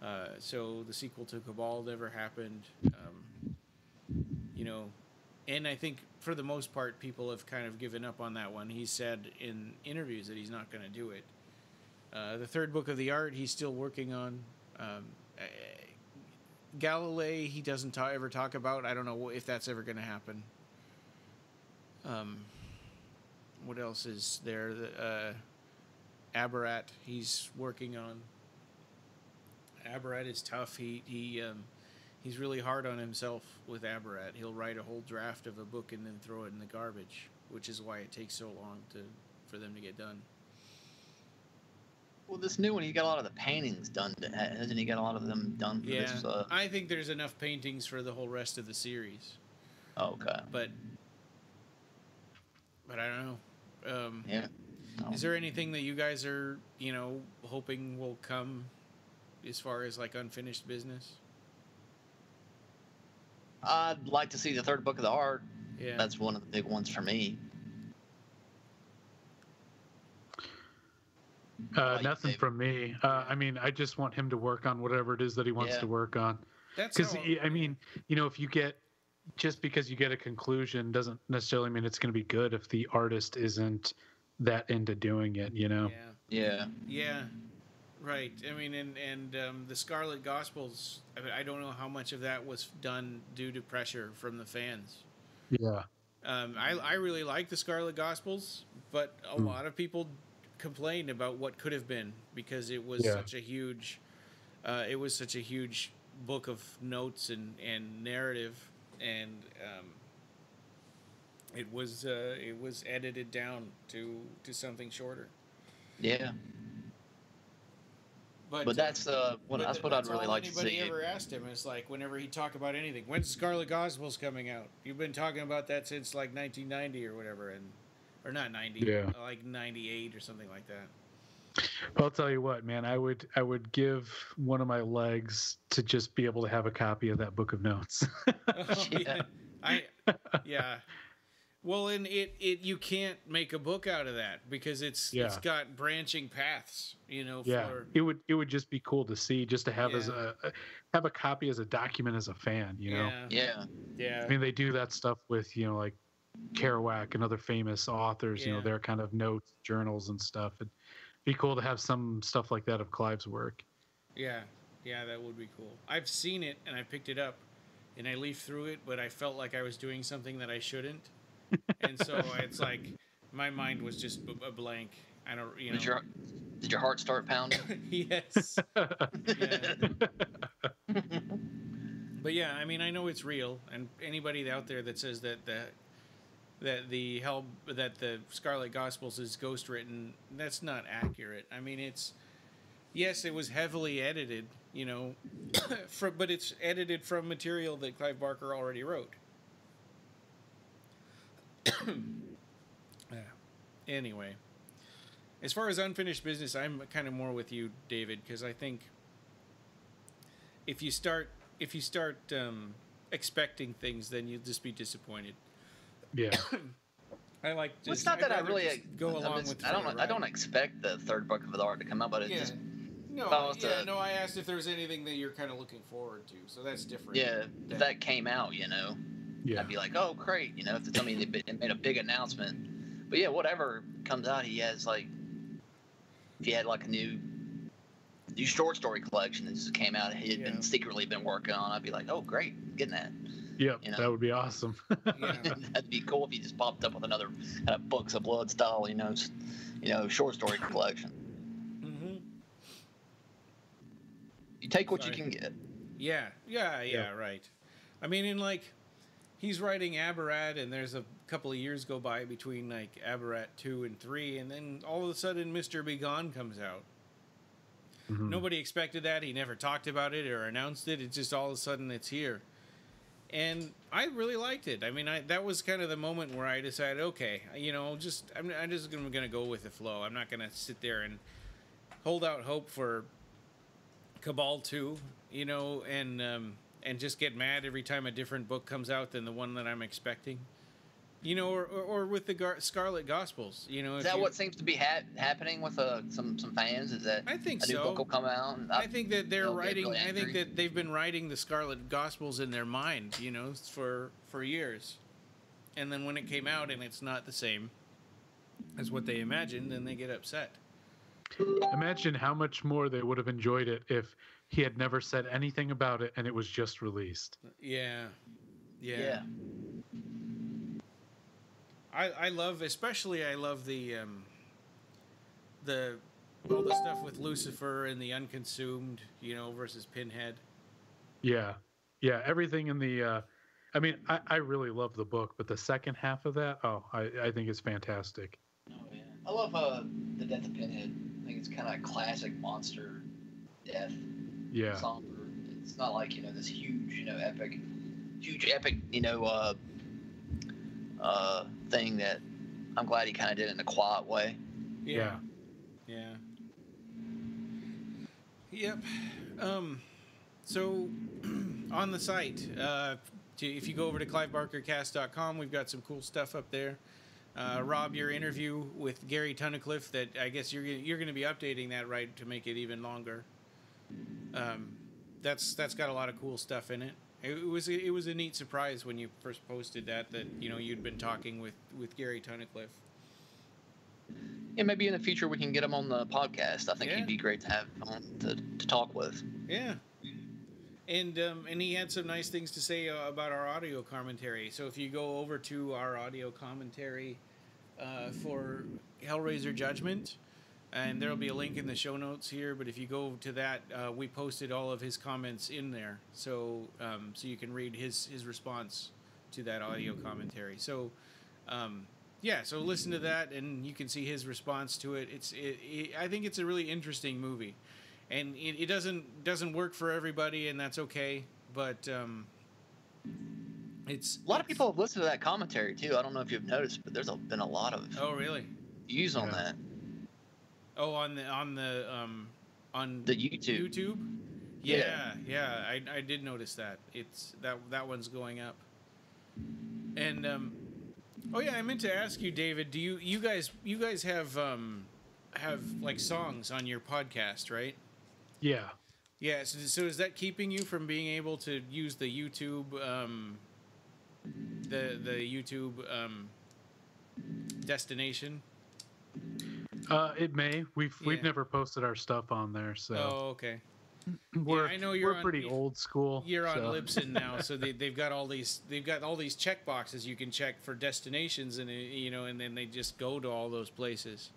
Uh, so the sequel to cabal never happened. Um, you know and I think for the most part, people have kind of given up on that one. He said in interviews that he's not going to do it. Uh, the third book of the art, he's still working on. Um, uh, Galilee, he doesn't ta- ever talk about. I don't know if that's ever going to happen. Um, what else is there? The, uh, Abarat, he's working on. Abarat is tough. He he um, he's really hard on himself with Abarat. He'll write a whole draft of a book and then throw it in the garbage, which is why it takes so long to for them to get done. Well, this new one, he got a lot of the paintings done. to- Hasn't he got a lot of them done for Yeah, this? Uh, I think there's enough paintings for the whole rest of the series, oh, okay. but but I don't know. Um, Yeah. No. Is there anything that you guys are you know hoping will come as far as like unfinished business? I'd like to see the third book of the art. Yeah, That's one of the big ones for me. Uh, Like nothing David. from me. Uh, I mean, I just want him to work on whatever it is that he wants Yeah. to work on. that's Because I mean, you know, if you get just because you get a conclusion doesn't necessarily mean it's going to be good if the artist isn't that into doing it. You know. yeah. Yeah. Yeah, right. I mean, and and um, the Scarlet Gospels. I, mean, I don't know how much of that was done due to pressure from the fans. Yeah. Um, I I really like the Scarlet Gospels, but a Hmm. lot of people complained about what could have been because it was Yeah. such a huge, uh, it was such a huge book of notes and and narrative, and um, it was uh, it was edited down to to something shorter. Yeah. But, But that's uh, what But that's th- what I'd really like to see. anybody ever asked him is like whenever he talk about anything. When's Scarlet Gospels coming out? You've been talking about that since like 1990 or whatever, and or not 90, Yeah. like 98 or something like that. I'll tell you what, man. I would I would give one of my legs to just be able to have a copy of that book of notes. Oh, yeah. Yeah. I yeah. Well, and it, it you can't make a book out of that because it's it's Yeah. got branching paths, you know. yeah, For, it would it would just be cool to see, just to have as a have a copy as a document as a fan. You know, yeah, Yeah. yeah, I mean, they do that stuff with you know like Kerouac and other famous authors. You know, their kind of notes, journals, and stuff. It'd be cool to have some stuff like that of Clive's work. Yeah, yeah, that would be cool. I've seen it and I picked it up and I leafed through it, but I felt like I was doing something that I shouldn't. And so it's like my mind was just b- a blank. I don't, you know. Did your did your heart start pounding? yes. Yeah. But yeah, I mean, I know it's real, and anybody out there that says that the that the hell that the Scarlet Gospels is ghost written, that's not accurate. I mean, it's yes, it was heavily edited, you know, for, but it's edited from material that Clive Barker already wrote. Yeah. Anyway, as far as unfinished business, I'm kind of more with you, David, because I think if you start if you start um, expecting things, then you'll just be disappointed. Yeah. I like. Well, it's not I'd that I really go I'm along just- with. I don't. for I don't expect the third book of the art to come out, but it Yeah. just No, I yeah, to- no. I asked if there was anything that you're kind of looking forward to, so that's different. yeah. Yeah. If that came out, you know, Yeah. I'd be like, oh great, you know, if they tell me they made a big announcement. But yeah, whatever comes out, he has like, if he had like a new, new short story collection that just came out, he had Yeah. been secretly been working on. I'd be like, oh great, getting that. Yep. you know. That would be awesome. That'd be cool if he just popped up with another kind of books of blood style, you know, you know, short story collection. hmm You take what Sorry. you can get. Yeah, yeah, yeah, right. I mean, in like, he's writing Abarat, and there's a couple of years go by between like Abarat two and three, and then all of a sudden, Mister B. Gone comes out. Mhm. Nobody expected that. He never talked about it or announced it. It's just all of a sudden it's here, and I really liked it. I mean, I that was kind of the moment where I decided, okay, you know, just I'm, I'm just gonna, gonna go with the flow. I'm not gonna sit there and hold out hope for Cabal two, you know, and um, and just get mad every time a different book comes out than the one that I'm expecting. You know, or, or, or with the Gar- Scarlet Gospels, you know. Is that you- what seems to be ha- happening with uh, some some fans? Is that I think a new so. book will come out? And I think that they're writing. really I think that they've been writing the Scarlet Gospels in their mind, you know, for for years, and then when it came out and it's not the same as what they imagined, then they get upset. Imagine how much more they would have enjoyed it if he had never said anything about it and it was just released. Yeah, yeah. yeah. I I love, especially I love the um, the all the stuff with Lucifer and the Unconsumed, you know, versus Pinhead. Yeah. Yeah. Everything in the, uh, I mean, I, I really love the book, but the second half of that, oh, I, I think it's fantastic. Oh, yeah. I love uh, the death of Pinhead. I think it's kind of a classic monster death. Yeah. Somber. It's not like you know this huge, you know, epic. Huge epic, you know, uh, uh, thing that I'm glad he kind of did it in a quiet way. Yeah. Yeah. Yep. Um, so on the site, uh, to, if you go over to clivebarkercast.com, we've got some cool stuff up there. Uh, Rob, your interview with Gary Tunnicliffe that I guess you're you're going to be updating that right to make it even longer. Um, that's that's got a lot of cool stuff in it. It was it was a neat surprise when you first posted that that you know you'd been talking with with Gary Tunnicliffe. Yeah, maybe in the future we can get him on the podcast. I think Yeah. he'd be great to have on to, to talk with. Yeah. And um, and he had some nice things to say uh, about our audio commentary. So if you go over to our audio commentary uh, for Hellraiser Judgment, and there'll be a link in the show notes here. But if you go to that, uh, we posted all of his comments in there, so um, so you can read his his response to that audio commentary. So. Um, yeah, so listen to that, and you can see his response to it. It's, it, it, I think it's a really interesting movie, and it, it doesn't doesn't work for everybody, and that's okay. But um, it's A lot of people have listened to that commentary too. I don't know if you've noticed, but there's a, been a lot of Oh, really? views on Yeah. that. Oh, on the on the um, on The YouTube. YouTube. Yeah, yeah, I, I did notice that. It's that that one's going up. And um, oh yeah, I meant to ask you, David. Do you you guys you guys have um have like songs on your podcast, right? Yeah. Yeah. So, so is that keeping you from being able to use the YouTube um the the YouTube um destination? Uh, it may. We've we've never posted our stuff on there, so Oh, okay. we're I know you're we're on- pretty old school. You're on so- Libsyn now, so they, they've got all these they've got all these check boxes you can check for destinations, and uh, you know, and then they just go to all those places.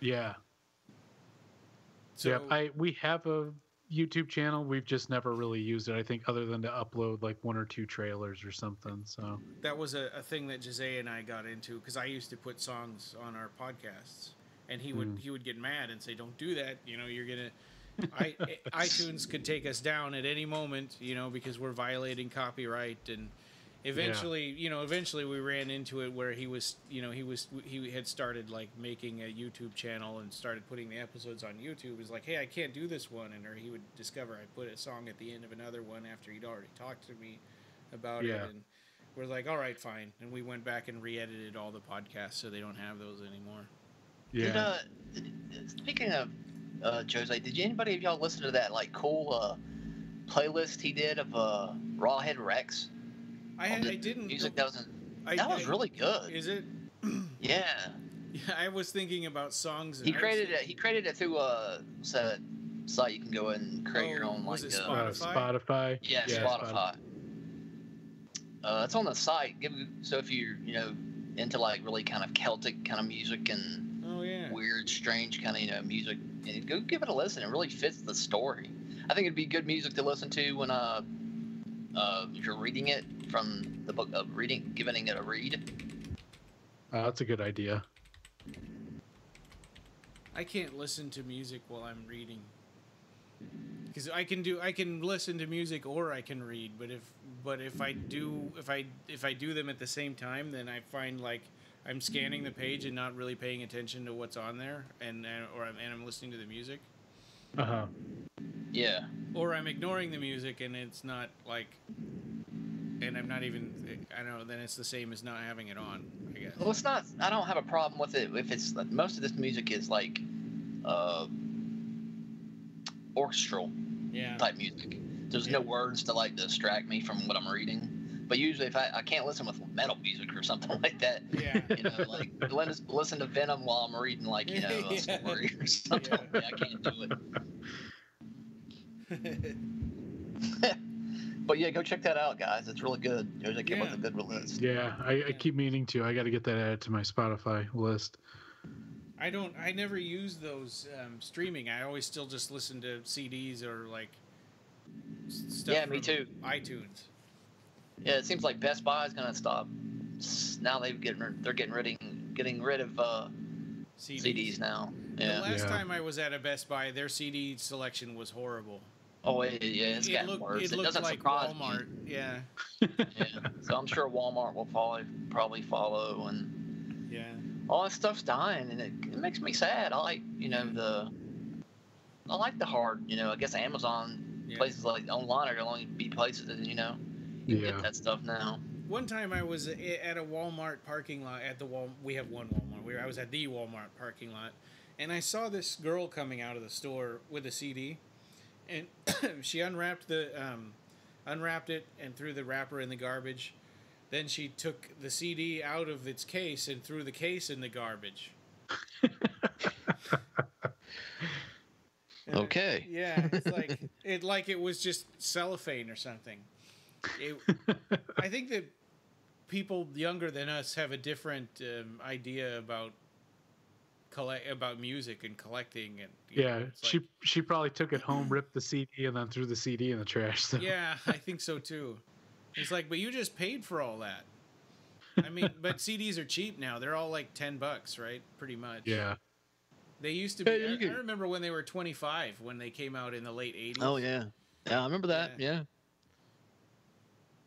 Yeah. So yeah. I we have a YouTube channel. We've just never really used it. I think other than to upload like one or two trailers or something. So that was a, a thing that Jose and I got into because I used to put songs on our podcasts, and he would Mm. he would get mad and say, "Don't do that." You know, you're gonna. I, iTunes could take us down at any moment, you know, because we're violating copyright and eventually, you know, eventually we ran into it where he was, you know, he was he had started like making a YouTube channel and started putting the episodes on YouTube. He's like, hey, I can't do this one, and or he would discover I put a song at the end of another one after he'd already talked to me about Yeah. it, and we're like, all right, fine, and we went back and re-edited all the podcasts so they don't have those anymore. Yeah. Did, uh, did- speaking of uh, Jose, did anybody of y'all listen to that like cool uh, playlist he did of uh, Rawhead Rex? I, had, I didn't. Music that was in, I, that was I- really good. Is it? Yeah, Yeah, I was thinking about songs. he created it. He created it through a set site you can go and create your Oh, own was like it uh, Uh, Spotify? Spotify. yeah, Spotify. Uh, it's on the site. Give so if you're you know into like really kind of Celtic kind of music and yeah. Weird, strange kind of you know music, and go give it a listen. It really fits the story. I think it'd be good music to listen to when uh, uh if you're reading it from the book of reading, giving it a read. Uh, that's a good idea. I can't listen to music while I'm reading. Because I can do, I can listen to music or I can read. But if, but if I do, if I if I do them at the same time, then I find like I'm scanning the page and not really paying attention to what's on there, and and- or I'm, and I'm listening to the music, Uh huh. Yeah, or I'm ignoring the music and it's not like, and I'm not even, I don't know. Then it's the same as not having it on. I guess. well, it's not. I don't have a problem with it if it's most of this music is like uh orchestral Yeah. type music. There's no words to like distract me from what I'm reading. But usually, if I, I can't listen with metal music or something like that, Yeah. you know, like listen, listen to Venom while I'm reading like you know a Yeah. story or something. Yeah. Yeah, I can't do it. But yeah, go check that out, guys. It's really good. Jose came up Yeah. with a good list. Yeah, I, I keep meaning to. I got to get that added to my Spotify list. I don't. I never use those um, streaming. I always still just listen to CDs or like s- stuff. Yeah, me from too. iTunes. Yeah, it seems like Best Buy is gonna stop. Now they've getting they're getting rid getting rid of uh, CDs. CDs now. The last Yeah. time I was at a Best Buy, their CD selection was horrible. Oh yeah, yeah, it's it gotten looked, worse. it It, doesn't like surprise Walmart. Yeah, me. Yeah. So I'm sure Walmart will probably probably follow, and yeah. all that stuff's dying, and it, it makes me sad. I like you know the I like the hard you know I guess Amazon yeah. places like online are the only be places that you know you Yeah. get that stuff now. One time I was at a Walmart parking lot at the Wal. We have one Walmart. We, I was at the Walmart parking lot, and I saw this girl coming out of the store with a CD, and she unwrapped the um, unwrapped it and threw the wrapper in the garbage. Then she took the CD out of its case and threw the case in the garbage. And I- Okay. yeah, it's like it like it was just cellophane or something. It, I think that people younger than us have a different um, idea about collect about music and collecting and you Yeah, know, it's she like- she probably took it home, ripped the CD, and then threw the CD in the trash. So. yeah, I think so too. It's like, but you just paid for all that. I mean, but CDs are cheap now. They're all like ten bucks, right? Pretty much. Yeah. They used to be. Yeah, I, could- I remember when they were twenty five when they came out in the late eighties. Oh yeah, yeah, I remember that. Yeah.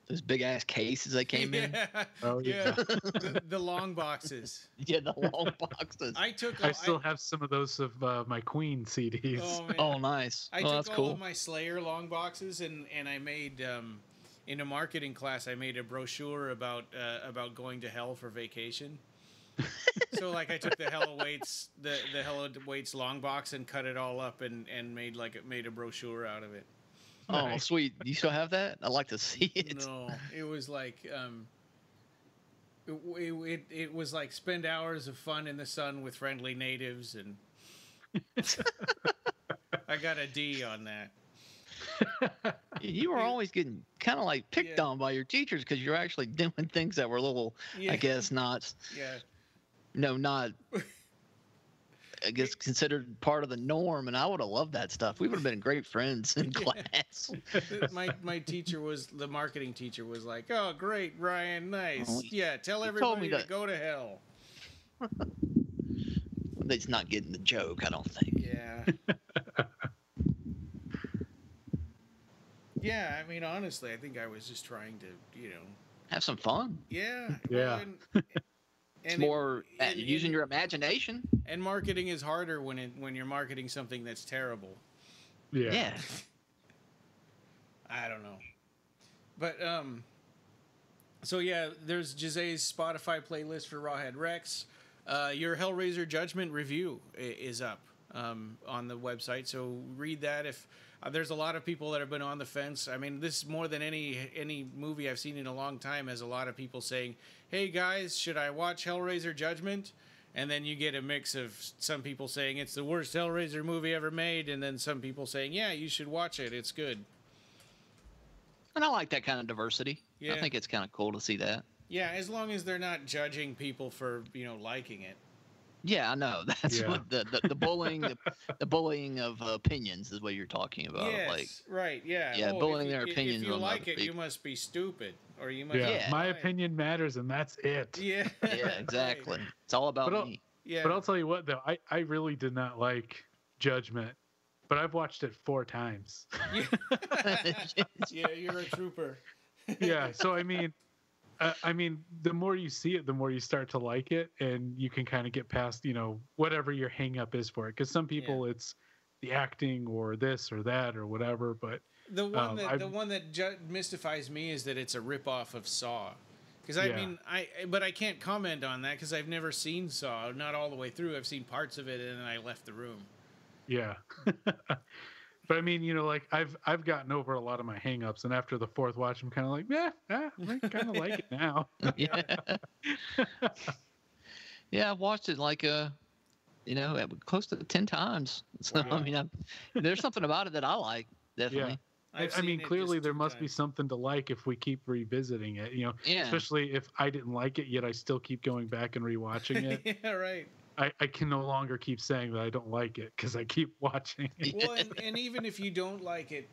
Those big ass cases that came in. Yeah. Oh, yeah. yeah. the, the long boxes. Yeah, the long boxes. I took. I all- still have some of those of uh, my Queen CDs. Oh, man. Oh, nice. I oh, took that's all cool. of my Slayer long boxes and and I made um, in a marketing class. I made a brochure about uh, about going to hell for vacation. so like I took the Hell Awaits the the Hell Awaits long box and cut it all up and and made like it made a brochure out of it. Oh, Nice. sweet. You still have that? I'd like to see it. No, it was like um, it, it, it, it was like spend hours of fun in the sun with friendly natives and I got a D on that. You were always getting kind of like picked Yeah. on by your teachers because you're actually doing things that were a little, Yeah. I guess, not, Yeah. no, not, I guess, considered part of the norm. And I would have loved that stuff. We would have been great friends in class. my my teacher was the marketing teacher was like, "Oh, great, Ryan, nice. Oh, yeah, tell he told everybody me to that- go to hell." That's not getting the joke, I don't think. Yeah. yeah, I mean, honestly, I think I was just trying to, you know, have some fun. Yeah. Yeah. and- It's and more and- using your imagination. And marketing is harder when it when you're marketing something that's terrible. Yeah. Yeah. I don't know. But um so yeah, there's Jose's Spotify playlist for Rawhead Rex. Uh, your Hellraiser Judgment review is up um, on the website, so read that. If uh, there's a lot of people that have been on the fence, I mean, this more than any any movie I've seen in a long time has a lot of people saying, "Hey guys, should I watch Hellraiser Judgment?" And then you get a mix of some people saying it's the worst Hellraiser movie ever made, and then some people saying, "Yeah, you should watch it. It's good." And I like that kind of diversity. Yeah. I think it's kind of cool to see that. Yeah, as long as they're not judging people for you know liking it. Yeah, I know. That's Yeah. what the, the, the bullying the, the bullying of opinions is what you're talking about. yes, Like right. Yeah. Yeah, Oh, bullying if, their if- opinions If you like other it, you must be stupid, or you must. Yeah. Yeah. My opinion matters, and that's it. Yeah. yeah, right. exactly. It's all about But I'll- me. Yeah. But I'll tell you what, though, I, I really did not like Judgment, but I've watched it four times. yeah, you're a trooper. yeah. So I mean, I mean, the more you see it, the more you start to like it, and you can kind of get past, you know, whatever your hang up is for it. Because some people, it's the acting or this or that or whatever. But The one Um, that I've- the one that ju- mystifies me is that it's a ripoff of Saw. Because I Yeah. mean, I but I can't comment on that because I've never seen Saw, not all the way through. I've seen parts of it and then I left the room. yeah. but I mean, you know, like I've I've gotten over a lot of my hang-ups, and after the fourth watch, I'm kind of like, yeah, yeah, I kind of like it now. yeah. yeah, I've watched it like uh you know, close to ten times. So Wow. I mean, I, there's something about it that I like. Definitely. I, I've I mean, clearly there two must be something to like if we keep revisiting it. You know, Yeah. especially if I didn't like it yet, I still keep going back and rewatching it. yeah, right. I, I can no longer keep saying that I don't like it because I keep watching it. well, and, and even if you don't like it,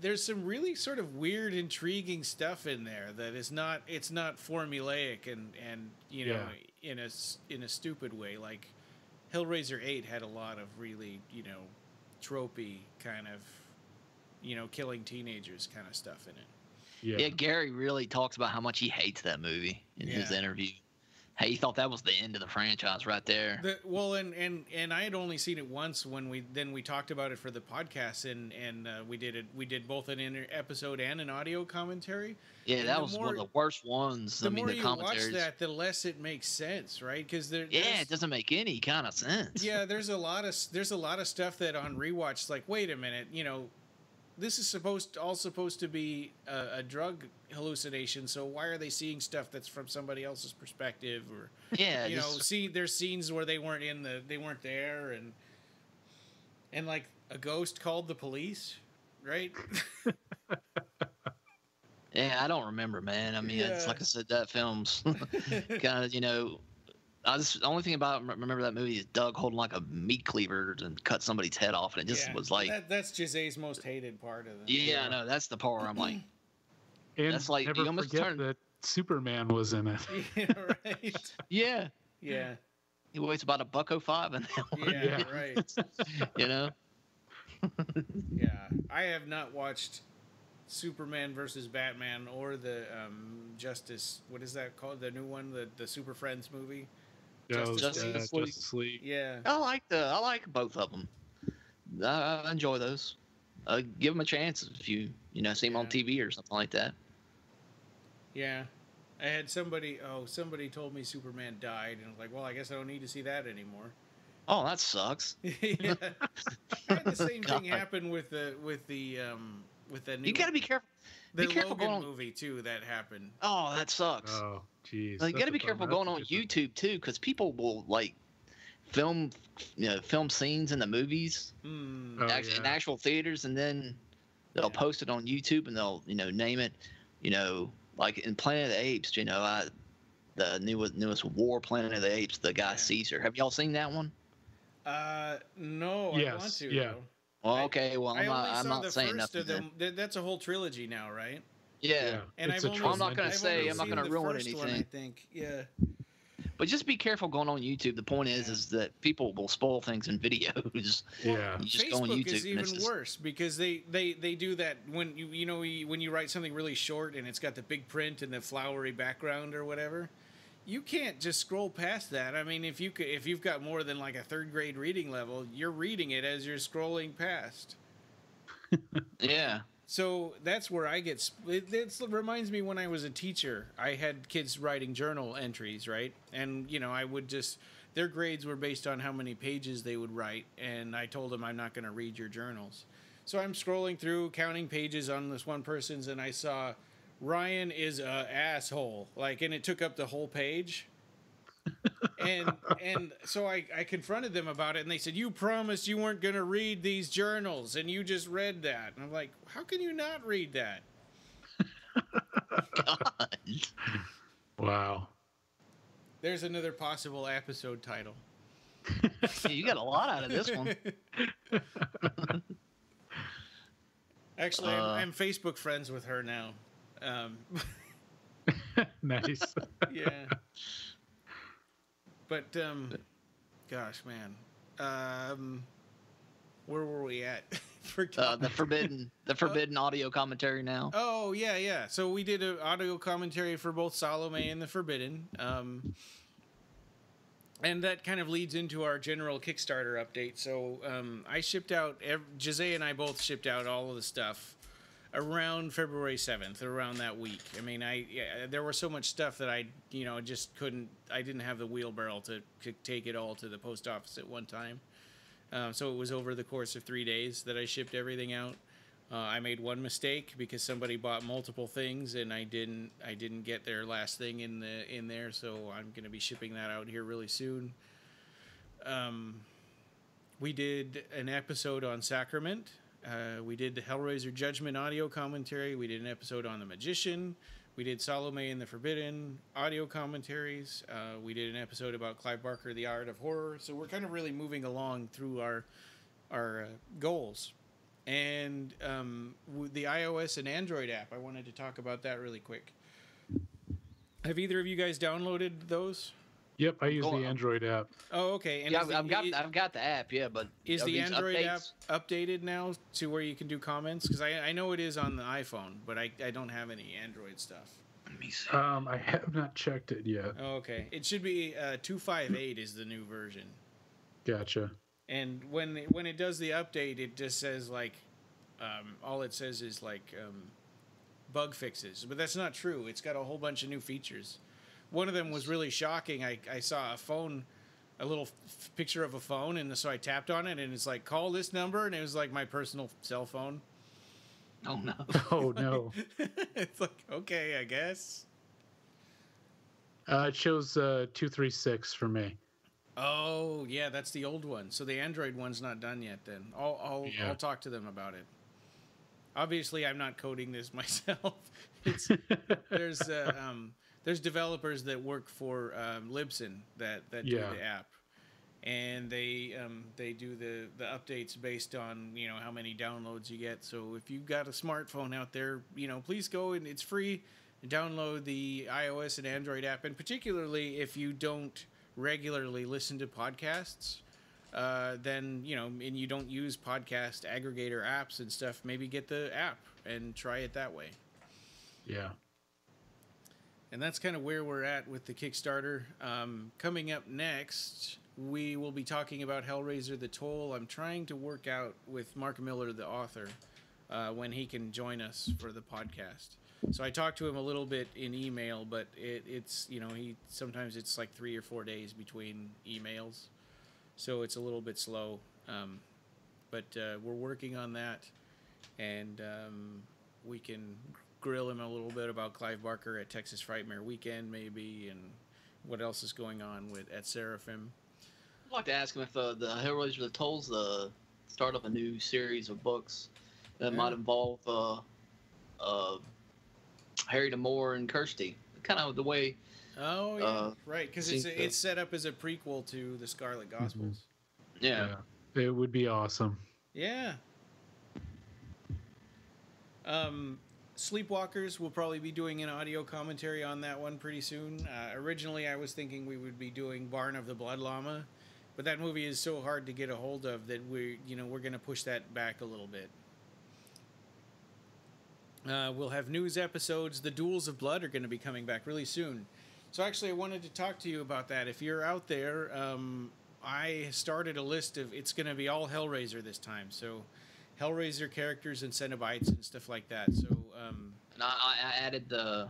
there's some really sort of weird, intriguing stuff in there that is not. It's not formulaic and and you know in a s- in a stupid way. Like Hellraiser Eight had a lot of really you know tropey kind of you know killing teenagers kind of stuff in it. Yeah. Yeah, Gary really talks about how much he hates that movie in his interview. Hey, he thought that was the end of the franchise right there. The, well, and, and and I had only seen it once when we then we talked about it for the podcast and and uh, we did it we did both an episode and an audio commentary. yeah, and that was one of the worst ones. The I mean, more the you watch that, the less it makes sense, right? Because there, yeah, it doesn't make any kind of sense. yeah, there's a lot of there's a lot of stuff that on rewatch, it's like, wait a minute, you know, this is supposed all supposed to be a, a drug hallucination. So why are they seeing stuff that's from somebody else's perspective, or yeah, you know, see, there's scenes where they weren't in the they weren't there, and and like a ghost called the police, right? yeah, I don't remember, man. I mean, it's like I said, that film's kind of, you know. I just the only thing about remember that movie is Doug holding like a meat cleaver and cut somebody's head off, and it just Yeah, was like, that, that's Gise's most hated part of it. yeah, I know that's the part where I'm like, And That's like- you almost forget turn- that Superman was in it. yeah, right. yeah, Yeah, he weighs about a buck oh five, and yeah, Yeah. right. you know, Yeah, I have not watched Superman versus Batman or the um, Justice. What is that called? The new one, the the Super Friends movie. Justice, Justice uh, League. Justice League. Yeah, I like the I like both of them. I, I enjoy those. Uh, give them a chance if you you know see them on TV or something like that. yeah. I had somebody. Oh, somebody told me Superman died, and I was like, well, I guess I don't need to see that anymore. Oh, that sucks. yeah. I had the same thing God. happen with the with the um with the new You got to be careful. The be careful Logan going on- movie too. That happened. Oh, that sucks. Oh, jeez. Like, you got to be careful going on. YouTube too, because people will like film, you know, film scenes in the movies, Hmm. Oh, act- in yeah. actual theaters, and then they'll Yeah. post it on YouTube and they'll, you know, name it, you know, like in Planet of the Apes, you know, I, the newest newest War Planet of the Apes, the guy Yeah. Caesar. Have y'all seen that one? Uh, no, I want Yes, to. yeah. though. Well, okay, well, I I'm only not, I'm not the saying first nothing. of them. Th- That's a whole trilogy now, right? Yeah. And it's I've a only, I'm not gonna say- I'm not gonna ruin first One, I think. Yeah. But But just be careful going on YouTube. The point is, Yeah. is that people will spoil things in videos. Yeah. You just go on Facebook YouTube is and even it's just- worse because they, they, they do that when you you know when you write something really short and it's got the big print and the flowery background or whatever. You can't just scroll past that. I mean, if you could, if you've got more than like a third grade reading level, you're reading it as you're scrolling past. Yeah. So that's where I get. It, it reminds me when I was a teacher, I had kids writing journal entries, right? And you know, I would just their grades were based on how many pages they would write, and I told them I'm not going to read your journals. So I'm scrolling through, counting pages on this one person's, and I saw Ryan is a asshole, like, and it took up the whole page. and and so I, I confronted them about it and they said you promised you weren't going to read these journals and you just read that and i'm like how can you not read that God. Wow. there's another possible episode title Yeah, you got a lot out of this one. actually Uh. I'm, I'm facebook friends with her now um, nice. yeah but um gosh man um where were we at Forgot. Uh, the forbidden, the forbidden audio commentary now. Oh yeah, yeah. So we did an audio commentary for both Salome and the Forbidden, um, and that kind of leads into our general Kickstarter update. So um, I shipped out. Ev- Jose and I both shipped out all of the stuff around February seventh, around that week. I mean, I yeah, there was so much stuff that I you know just couldn't. I didn't have the wheelbarrow to, to take it all to the post office at one time. Uh, so it was over the course of three days that I shipped everything out. Uh, I made one mistake because somebody bought multiple things and I didn't I didn't get their last thing in the in there, so I'm going to be shipping that out here really soon. Um, we did an episode on Sacrament. Uh, we did the Hellraiser Judgment audio commentary. We did an episode on the Magician. We did Salome and the Forbidden audio commentaries. Uh, we did an episode about Clive Barker, The Art of Horror. So we're kind of really moving along through our our uh, goals. And um, the iOS and Android app, I wanted to talk about that really quick. Have either of you guys downloaded those? Yep, I use Going the. Android app. Oh, okay. And yeah, I've, the- got, i- I've got the app. Yeah, but is the Android updates? app updated now to where you can do comments? Because I, I know it is on the iPhone, but I, I don't have any Android stuff. Let me see. Um, I have not checked it yet. Oh, okay. It should be uh, 258 is the new version. Gotcha. And when when it does the update, it just says like, um, all it says is like um, bug fixes, but that's not true. It's got a whole bunch of new features. One of them was really shocking. I, I saw a phone, a little f- picture of a phone, and so I tapped on it, and it's like call this number, and it was like my personal cell phone. oh no. Oh no. it's like okay, I guess. Uh, it shows uh, two three six for me. Oh yeah, that's the old one. So the Android one's not done yet. Then I'll I'll, Yeah. I'll talk to them about it. Obviously, I'm not coding this myself. It's there's uh, um, there's developers that work for um, Libsyn that that Yeah. do the app, and they um, they do the the updates based on you know how many downloads you get. So if you've got a smartphone out there, you know please go and it's free. Download the iOS and Android app, and particularly if you don't regularly listen to podcasts, uh, then you know, and you don't use podcast aggregator apps and stuff, maybe get the app and try it that way. yeah. And that's kind of where we're at with the Kickstarter. Um, coming up next, we will be talking about Hellraiser: The Toll. I'm trying to work out with Mark Miller, the author, uh, when he can join us for the podcast. So I talked to him a little bit in email, but it, it's you know he sometimes it's like three or four days between emails, so it's a little bit slow. Um, but uh, we're working on that, and um, we can grill him a little bit about Clive Barker at Texas Frightmare Weekend, maybe, and what else is going on with at Seraphim. I'd like to ask him if uh, the Hellraiser the Tolls the start of a new series of books that Yeah. might involve uh, uh, Harry D'Amour and Kirsty. Kind of the way. Oh yeah, Uh, right, because it's seems to- it's set up as a prequel to the Scarlet Gospels. Yeah. It would be awesome. Yeah. Um, Sleepwalkers, we'll probably be doing an audio commentary on that one pretty soon. Uh, originally, I was thinking we would be doing Barn of the Blood Llama, but that movie is so hard to get a hold of that we, you know, we're going to push that back a little bit. Uh, we'll have news episodes. The Duels of Blood are going to be coming back really soon. So actually, I wanted to talk to you about that. If you're out there, um, I started a list of. It's going to be all Hellraiser this time. So, Hellraiser characters and Cenobites and stuff like that. So, um, And I, I added the.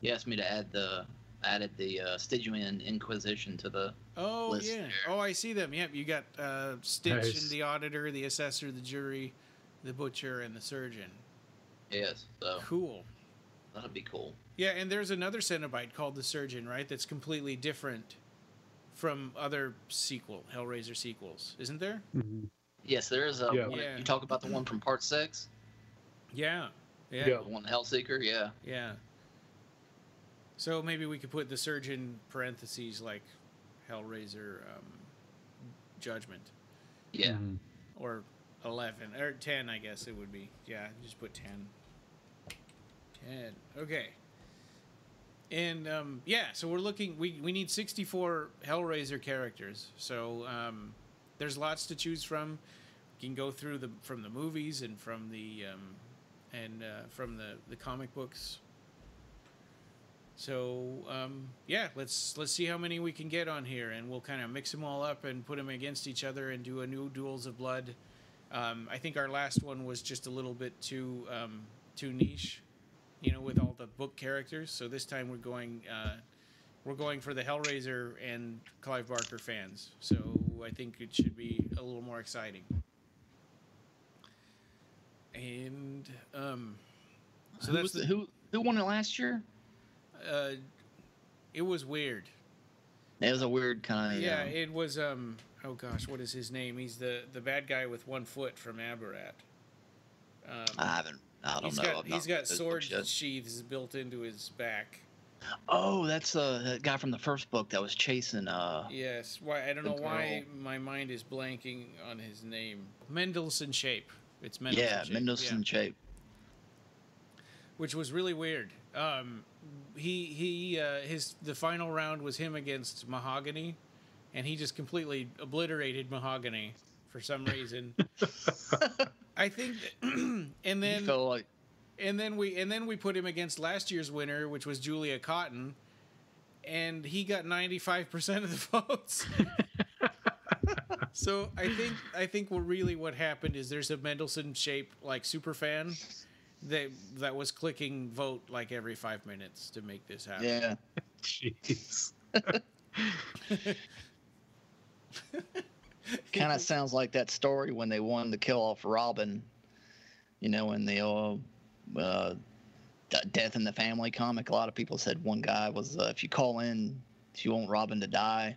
You asked me to add the. Added the uh, Stygian Inquisition to the. oh List yeah, there. oh I see them. Yep, you got uh, Stitch Nice. and the Auditor, the Assessor, the Jury, the Butcher, and the Surgeon. Yes, so Cool. that'd be cool. Yeah, and there's another Cenobite called the Surgeon, right? That's completely different from other sequel Hellraiser sequels, isn't there? Mhm. Yes, there is a. Yeah. one- Yeah. You talk about the one from Part Six, Yeah. Yeah. Yeah. the one Hellseeker. Yeah. Yeah. So maybe we could put the surgeon parentheses like Hellraiser um, Judgment Yeah. Mhm. or 11 or 10 I guess it would be. Yeah, just put 10. 10. Okay. And um, yeah, so we're looking we we need 64 Hellraiser characters. So um, there's lots to choose from. You can go through the from the movies and from the um, and uh, from the the comic books. So um, yeah, let's let's see how many we can get on here, and we'll kind of mix them all up and put them against each other and do a new Duels of Blood. Um, I think our last one was just a little bit too um, too niche, you know, with all the book characters. So this time we're going uh, we're going for the Hellraiser and Clive Barker fans. So I think it should be a little more exciting. And um, so who, that's was the, the, who who won it last year? uh, it was weird. It was a weird kind of. Yeah, it was. Um, oh gosh, what is his name? He's the the bad guy with one foot from Abarat. Um, I haven't. I don't he's know. got he's got sword sheaths built into his back. Oh, that's uh, that guy from the first book that was chasing. Uh, Yes. Why I don't know The why my mind is blanking on his name. Mendelson Shape. It's Mendelson yeah, Shape. Mendelson yeah. Shape. which was really weird. Um, he he uh, his the final round was him against Mahogany, and he just completely obliterated Mahogany for some reason. I think, and you then felt like and then we and then we put him against last year's winner, which was Julia Cotton, and he got ninety five percent of the votes. so I think I think what really what happened is there's a Mendelson shape like super fan that that was clicking vote like every five minutes to make this happen. yeah. Jeez. kind of sounds like that story when they wanted to kill off Robin. You know, in the uh, uh, Death in the Family comic, a lot of people said one guy was, uh, if you call in, if you want Robin to die,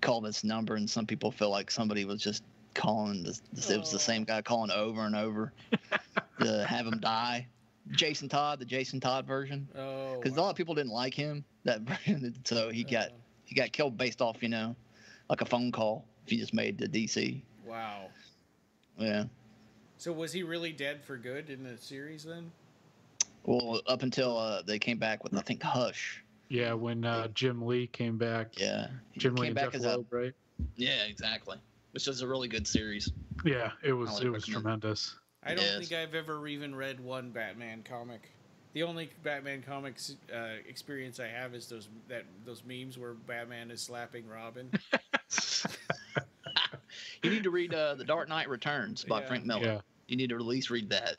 call this number, and some people feel like somebody was just calling. This, this, It was Oh. the same guy calling over and over to have him die. Jason Todd, the Jason Todd version, Oh, because a lot of people didn't like him. That so he got Oh, he got killed based off, you know, like a phone call if you just made to DC. wow. Yeah. So was he really dead for good in the series then? Well, up until uh, they came back with I think Hush. Yeah, when uh, Jim Lee came back. Yeah. He Jim Lee came and back Jeph as a Loeb, right? yeah, exactly. Which is a really good series. Yeah, it was it was tremendous. I don't Yes. think I've ever even read one Batman comic. The only Batman comics uh, experience I have is those that those memes where Batman is slapping Robin. You need to read uh, The Dark Knight Returns by Yeah. Frank Miller. Yeah, You need to at least read that.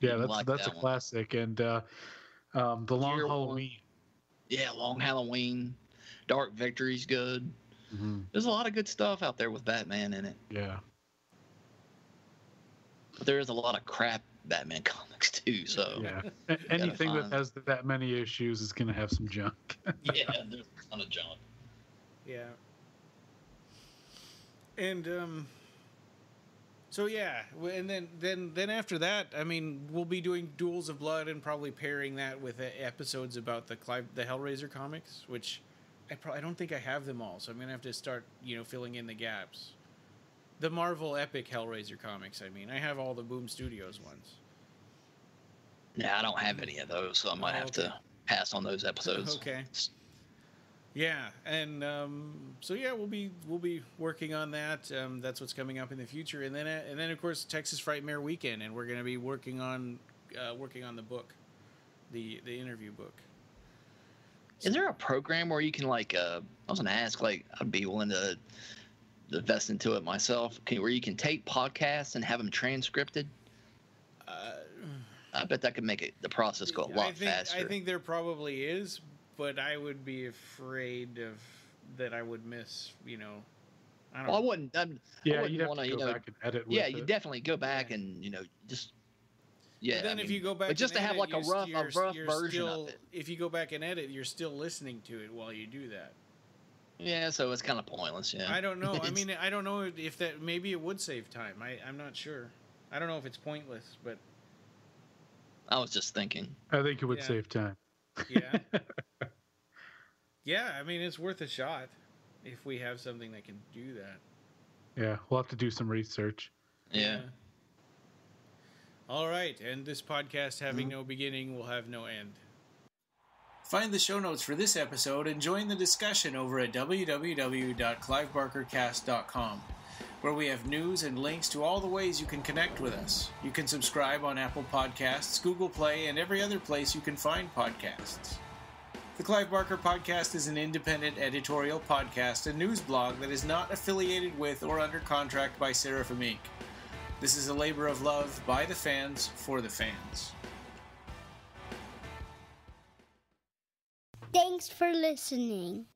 yeah, that's like that's that a one. classic. And uh, um, the Long Year one. Halloween. Yeah, Long Halloween, Dark Victory's good. Mhm, There's a lot of good stuff out there with Batman in it. Yeah, But there is a lot of crap Batman comics too. So yeah. Anything that has that many issues is going to have some junk. yeah, there's a ton of junk. Yeah. And um so yeah, and then then then after that, I mean, we'll be doing Duels of Blood and probably pairing that with uh, episodes about the Clive the Hellraiser comics, which I pro- I don't think I have them all, so I'm going to have to start, you know, filling in the gaps. The Marvel Epic Hellraiser comics, I mean. I have all the Boom Studios ones. Yeah, I don't have any of those, so I might Oh, have to pass on those episodes. Okay. Yeah, and um, so yeah, we'll be we'll be working on that. Um, that's what's coming up in the future, and then and then of course Texas Frightmare Weekend, and we're going to be working on uh, working on the book, the the interview book. Is there a program where you can like? Uh, I was gonna ask. Like, I'd be willing to invest into it myself. Can, where you can take podcasts and have them transcripted? Uh, I bet that could make it the process go a lot I think faster. I think there probably is, but I would be afraid of that I would miss. You know, I don't. well, I wouldn't. I'm, Yeah, wouldn't you'd have wanna, to you go know- back and edit. With yeah, you it. definitely go back Yeah. and you know just. Yeah, But then I if you go back, but just and to have edit, like a rough, a rough you're version still, of it. If you go back and edit, you're still listening to it while you do that. Yeah, so it's kind of pointless. Yeah, I don't know. I mean, I don't know if that maybe it would save time. I, I'm not sure. I don't know if it's pointless, but I was just thinking. I think it would Yeah. save time. Yeah, yeah. I mean, it's worth a shot if we have something that can do that. Yeah, we'll have to do some research. Yeah. All right, and this podcast having Mm-hmm. no beginning will have no end. Find the show notes for this episode and join the discussion over at www.clivebarkercast.com, where we have news and links to all the ways you can connect with us. You can subscribe on Apple Podcasts, Google Play, and every other place you can find podcasts. The Clive Barker Podcast is an independent editorial podcast and news blog that is not affiliated with or under contract by Seraphim Inc. This is a labor of love by the fans for the fans. Thanks for listening.